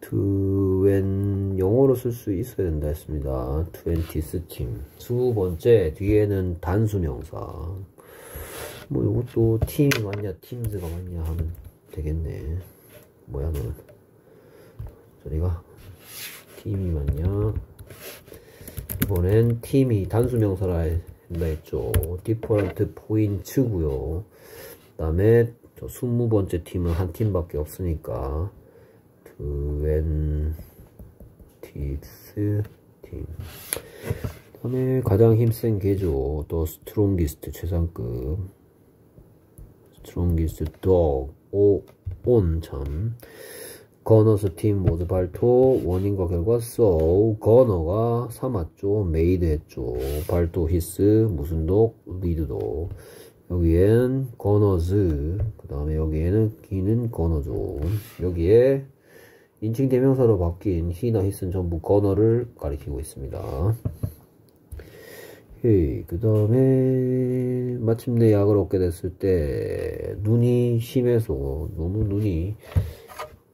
트웬 영어로 쓸 수 있어야 된다 했습니다. 트웬티스 팀. 두 번째 뒤에는 단수 명사. 뭐 이것도 팀이 맞냐 팀즈가 맞냐 하면 되겠네. 뭐야 너는. 저리가 팀이 맞냐. 이번엔 팀이 단수 명사라 한다 했죠. 디퍼런트 포인트고요. 그 다음에 저 20번째 팀은 한 팀밖에 없으니까 트웬티스 팀. 다음에 가장 힘센 개조 또 스트롱기스트 최상급. 스트롱기스트 덕온 참. 거너스 팀 모두 발토 원인과 결과 so 거너가 삼았죠 메이드 했죠. 발토 his 무슨 dog lead dog 여기엔 Gunner's 그 다음에 여기에는 he는 거너죠. 여기에 인칭 대명사로 바뀐 he나 his는 전부 거너를 가리키고 있습니다. 그 다음에 마침내 약을 얻게 됐을 때 눈이 심해서 너무 눈이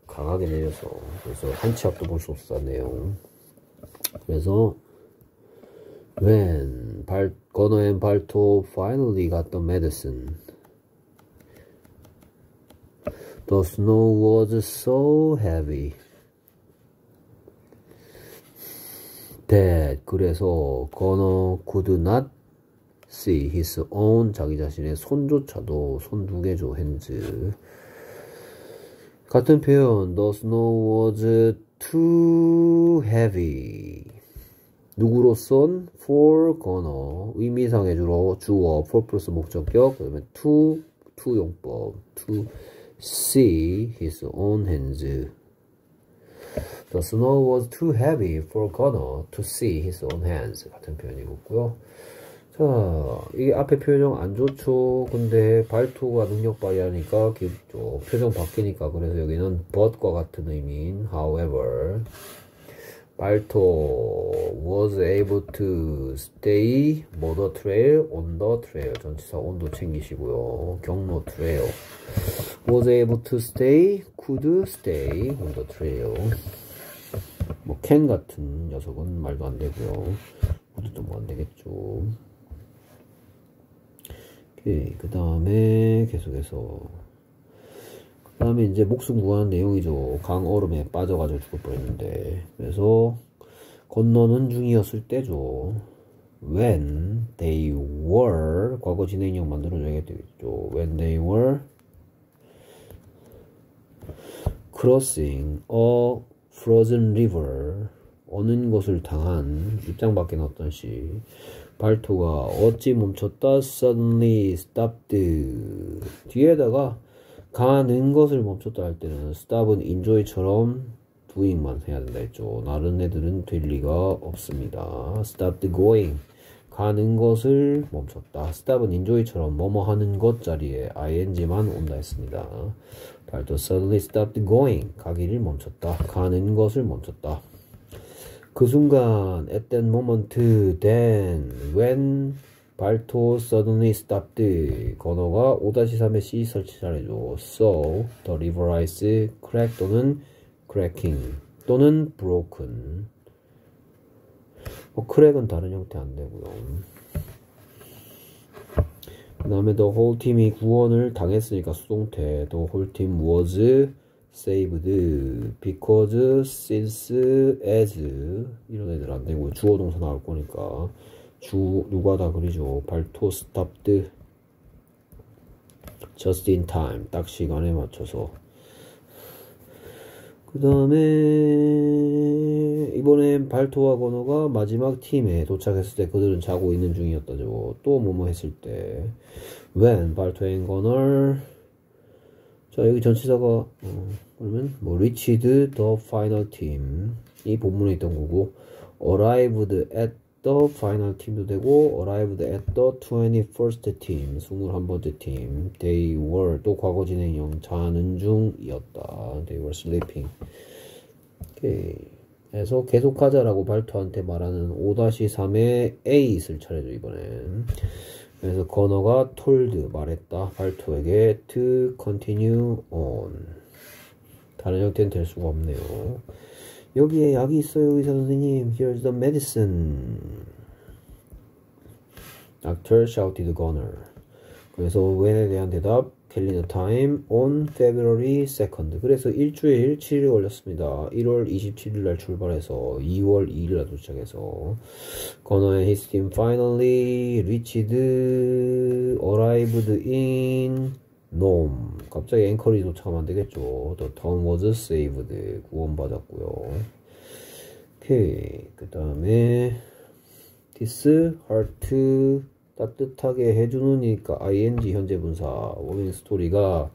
강하게 내려서 그래서 한치 앞도 볼 수 없었네요. 그래서 when 발, Gono and Balto finally got the medicine The snow was so heavy. that 그래서 건어 could not see his own 자기 자신의 손조차도 손 두 개죠 hands 같은 표현 the snow was too heavy 누구로선 for 건어 의미상의 주로 주어 for 플러스 목적격 그 다음에 to to 용법 to see his own hands The snow was too heavy for Connor to see his own hands 같은 표현이고요. 자, 이게 앞에 표정 안 좋죠. 근데 발토가 능력 발휘하니까 또 표정 바뀌니까 그래서 여기는 but과 같은 의미인 however 발토 was able to stay the trail on the trail 전치사 온도 챙기시고요. 경로 trail was able to stay could stay on the trail 뭐캔 같은 녀석은 말도 안 되고요. 모두도 뭐 안 되겠죠. 오케이. 그 다음에 계속해서 그 다음에 이제 목숨 구하는 내용이죠. 강 얼음에 빠져가지고 죽을 뻔했는데 그래서 건너는 중이었을 때죠. When they were 과거 진행형 만들어줘야 되겠죠. When they were crossing a frozen river 어는 것을 당한 입장 밖에 어떤 시 발토가 어찌 멈췄다 suddenly stopped 뒤에다가 가는 것을 멈췄다 할 때는 stop은 enjoy처럼 doing만 해야 된다 했죠 다른 애들은 될 리가 없습니다 stopped going 가는 것을 멈췄다 stop은 enjoy처럼 뭐뭐 하는 것 자리에 ing만 온다 했습니다 발도 suddenly stopped going 가기를 멈췄다 가는 것을 멈췄다 그 순간 at that moment then when 발토 suddenly stopped 건어가 5-3의 C 설치 잘해줘 so the river ice crack 또는 cracking 또는 broken 뭐 크랙은 다른 형태 안 되고요 그 다음에 whole team이 구원을 당했으니까 수동태 whole team was saved because since as 이런 애들 안 되고 주어 동사 나올 거니까 주 누가 다 그리죠 발토 stopped just in time 딱 시간에 맞춰서 그 다음에 이번엔 발토와 건어가 마지막 팀에 도착했을 때 그들은 자고 있는 중이었다죠. 또 뭐뭐 했을 때. When 발토 and Gunner 자 여기 전치사가 어, 그러면 뭐 reached the final team. 이 본문에 있던 거고 arrived at the final team도 되고 arrived at the 21st team 21번째 팀 they were 또 과거 진행형 자는 중이었다 they were sleeping 오케이 그래서 계속하자라고 발토한테 말하는 5-3의 A를 차례죠 이번엔 그래서 건어가 told 말했다 발토에게 to continue on 다른 형태는 될 수가 없네요 여기에 약이 있어요 의사 선생님 here's the medicine doctor shouted gunner 그래서 when에 대한 대답 캘리더 타임 on February 2nd 그래서 일주일 7일 걸렸습니다 1월 27일 날 출발해서 2월 2일 날 도착해서 건어의 his team finally reached arrived in 놈 갑자기 앵커리 도착하면 안되겠죠 The town was saved 구원받았고요 오케이 그 다음에 this heart 따뜻하게 해주는이니까 ing 현재 분사 워밍 스토리가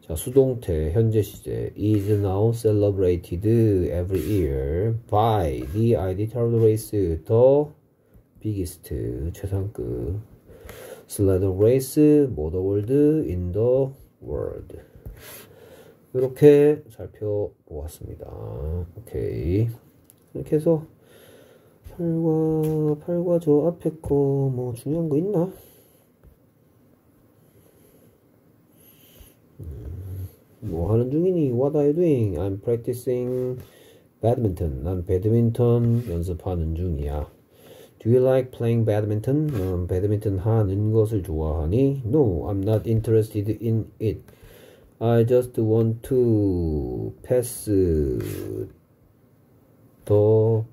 자 수동태 현재 시제 is now celebrated every year by the Iditarod race the biggest 최상급 motor world in the world 이렇게 살펴보았습니다 오케이 이렇게 해서 8과 8과 저 앞에 거 뭐 중요한 거 있나? 음, 뭐 하는 중이니? What are you doing? I'm practicing badminton. 난 배드민턴 연습하는 중이야. Do you like playing badminton? 음, 배드민턴 하는 것을 좋아하니? No, I'm not interested in it. I just want to pass the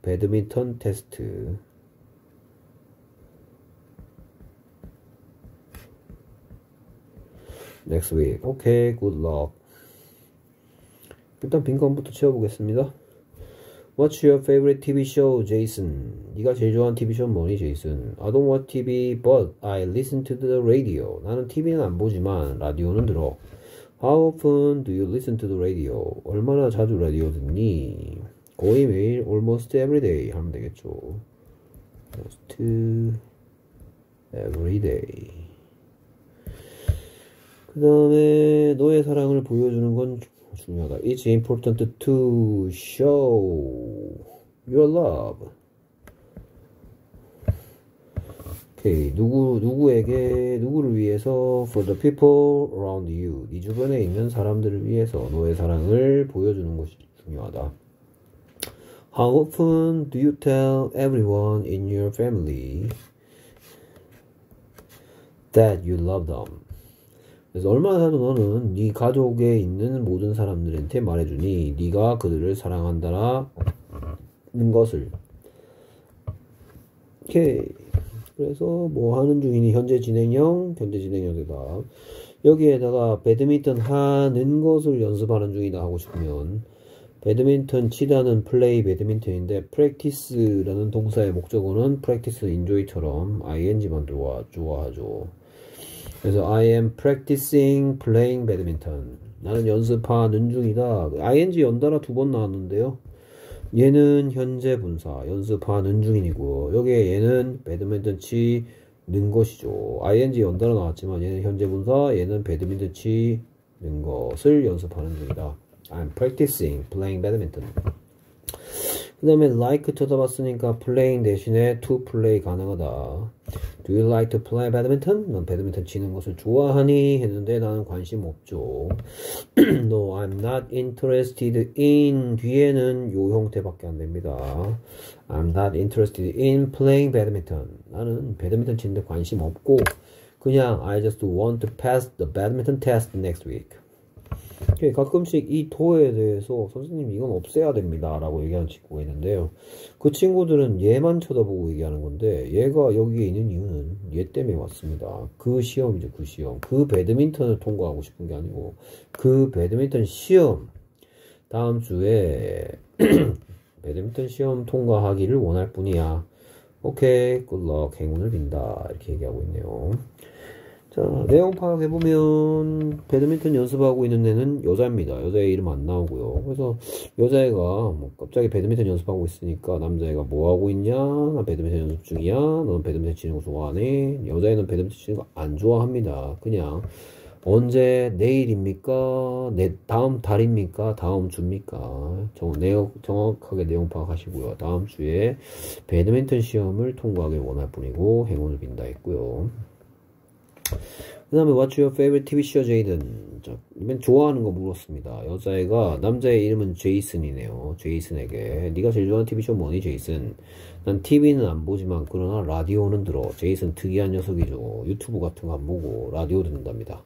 badminton test. next week. Okay, good luck. 일단 빈칸부터 채워보겠습니다. What's your favorite TV show, Jason? 네가 제일 좋아하는 TV 쇼는 뭐니, 제이슨? I don't watch TV, but I listen to the radio. 나는 TV는 안 보지만 라디오는 들어. How often do you listen to the radio? 얼마나 자주 라디오 듣니? 거의 매일, almost every day 하면 되겠죠. almost every day. 그 다음에 너의 사랑을 보여주는 건 중요하다. It's important to show your love. 오케이. 누구, 누구에게, 누구를 위해서, for the people around you. 네 주변에 있는 사람들을 위해서 너의 사랑을 보여주는 것이 중요하다. How often do you tell everyone in your family that you love them? 그래서 얼마나 자주 너는 네 가족에 있는 모든 사람들한테 말해주니 네가 그들을 사랑한다라는 것을. 오케이. 그래서 뭐 하는 중이니? 현재 진행형? 현재 진행형이다 여기에다가 배드민턴 하는 것을 연습하는 중이다 하고 싶으면 배드민턴 치다는 플레이 배드민턴인데 practice라는 동사의 목적어는 practice enjoy처럼 ing만 들어와 좋아하죠 그래서 I am practicing playing badminton. 나는 연습하는 중이다. ing 연달아 두 번 나왔는데요. 얘는 현재 분사, 연습하는 중이고 여기에 얘는 배드민턴 치는 것이죠. ing 연달아 나왔지만 얘는 현재 분사, 얘는 배드민턴 치는 것을 연습하는 중이다. I'm practicing playing badminton. 그 다음에 like 쳐다봤으니까 playing 대신에 to play 가능하다. Do you like to play badminton? 넌 배드민턴 치는 것을 좋아하니? 했는데 나는 관심 없죠. no, I'm not interested in 뒤에는 요 형태밖에 안 됩니다. I'm not interested in playing badminton. 나는 배드민턴 치는데 관심 없고 그냥 I just want to pass the badminton test next week. 가끔씩 이 도에 대해서 선생님 이건 없애야 됩니다 라고 얘기하는 친구가 있는데요. 그 친구들은 얘만 쳐다보고 얘기하는 건데 얘가 여기에 있는 이유는 얘 때문에 왔습니다. 그 시험이죠 그 시험. 그 배드민턴을 통과하고 싶은 게 아니고 그 배드민턴 시험. 다음 주에 배드민턴 시험 통과하기를 원할 뿐이야. 오케이 굿럭 행운을 빈다. 이렇게 얘기하고 있네요 자, 내용 파악해보면, 배드민턴 연습하고 있는 애는 여자입니다. 여자의 이름 안 나오고요. 그래서 여자애가 뭐 갑자기 배드민턴 연습하고 있으니까 남자애가 뭐 하고 있냐? 나 배드민턴 연습 중이야? 너는 배드민턴 치는 거 좋아하네? 여자애는 배드민턴 치는 거 안 좋아합니다. 그냥 언제 내일입니까? 내 다음 달입니까? 다음 주입니까? 정, 내용, 정확하게 내용 파악하시고요. 다음 주에 배드민턴 시험을 통과하길 원할 뿐이고 행운을 빈다 했고요. 그 다음에 What's your favorite TV show, 제이든? 자, 맨 좋아하는 거 물었습니다. 여자애가 남자의 이름은 제이슨이네요. 제이슨에게 네가 제일 좋아하는 TV 쇼 뭐니, 제이슨? 난 TV는 안 보지만 그러나 라디오는 들어. 제이슨 특이한 녀석이죠. 유튜브 같은 거 안 보고 라디오 듣는답니다.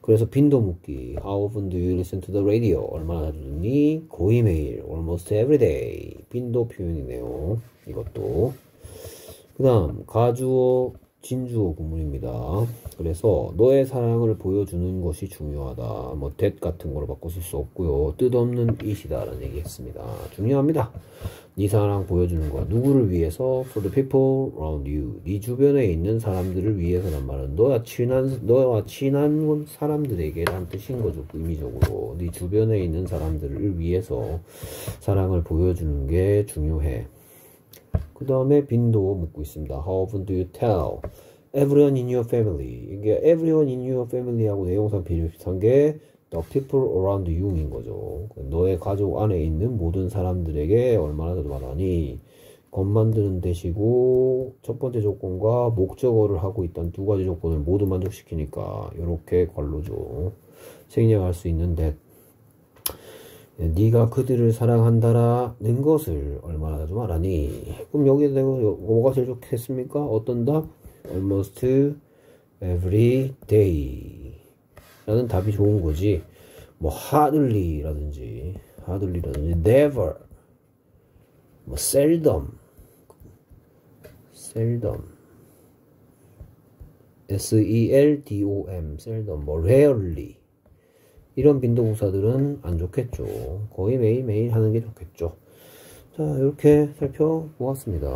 그래서 빈도 묻기. How often do you listen to the radio? 얼마나 자주 듣니? 거의 매일. Almost every day. 빈도 표현이네요. 이것도. 그 다음 가주어 진주어 구문입니다. 그래서 너의 사랑을 보여주는 것이 중요하다. 뭐 that 같은 거로 바꿔 쓸 수 없고요. 뜻없는 it이다 라는 얘기 했습니다. 중요합니다. 네 사랑 보여주는 거 누구를 위해서? For the people around you. 네 주변에 있는 사람들을 위해서란 말은 너와 친한 너와 친한 사람들에게란 뜻인 거죠. 의미적으로 네 주변에 있는 사람들을 위해서 사랑을 보여주는 게 중요해. 그 다음에 빈도 묻고 있습니다. How often do you tell everyone in your family? 이게 everyone in your family하고 내용상 비슷한 게 the people around you인 거죠. 너의 가족 안에 있는 모든 사람들에게 얼마나 자주 말하니? 것 만드는 대시고 첫 번째 조건과 목적어를 하고 있던 두 가지 조건을 모두 만족시키니까 이렇게 관로죠. 생략할 수 있는 that 네가 그들을 사랑한다라는 것을 얼마나 자주 말하니? 그럼 여기에 대고 뭐가 제일 좋겠습니까? 어떤 답? Almost every day 라는 답이 좋은 거지 뭐 hardly 라든지 hardly 라든지 never 뭐 seldom seldom S-E-L-D-O-M, seldom, 뭐, rarely. 이런 빈도공사들은 안 좋겠죠. 거의 매일매일 하는 게 좋겠죠. 자, 이렇게 살펴보았습니다.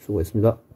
수고했습니다.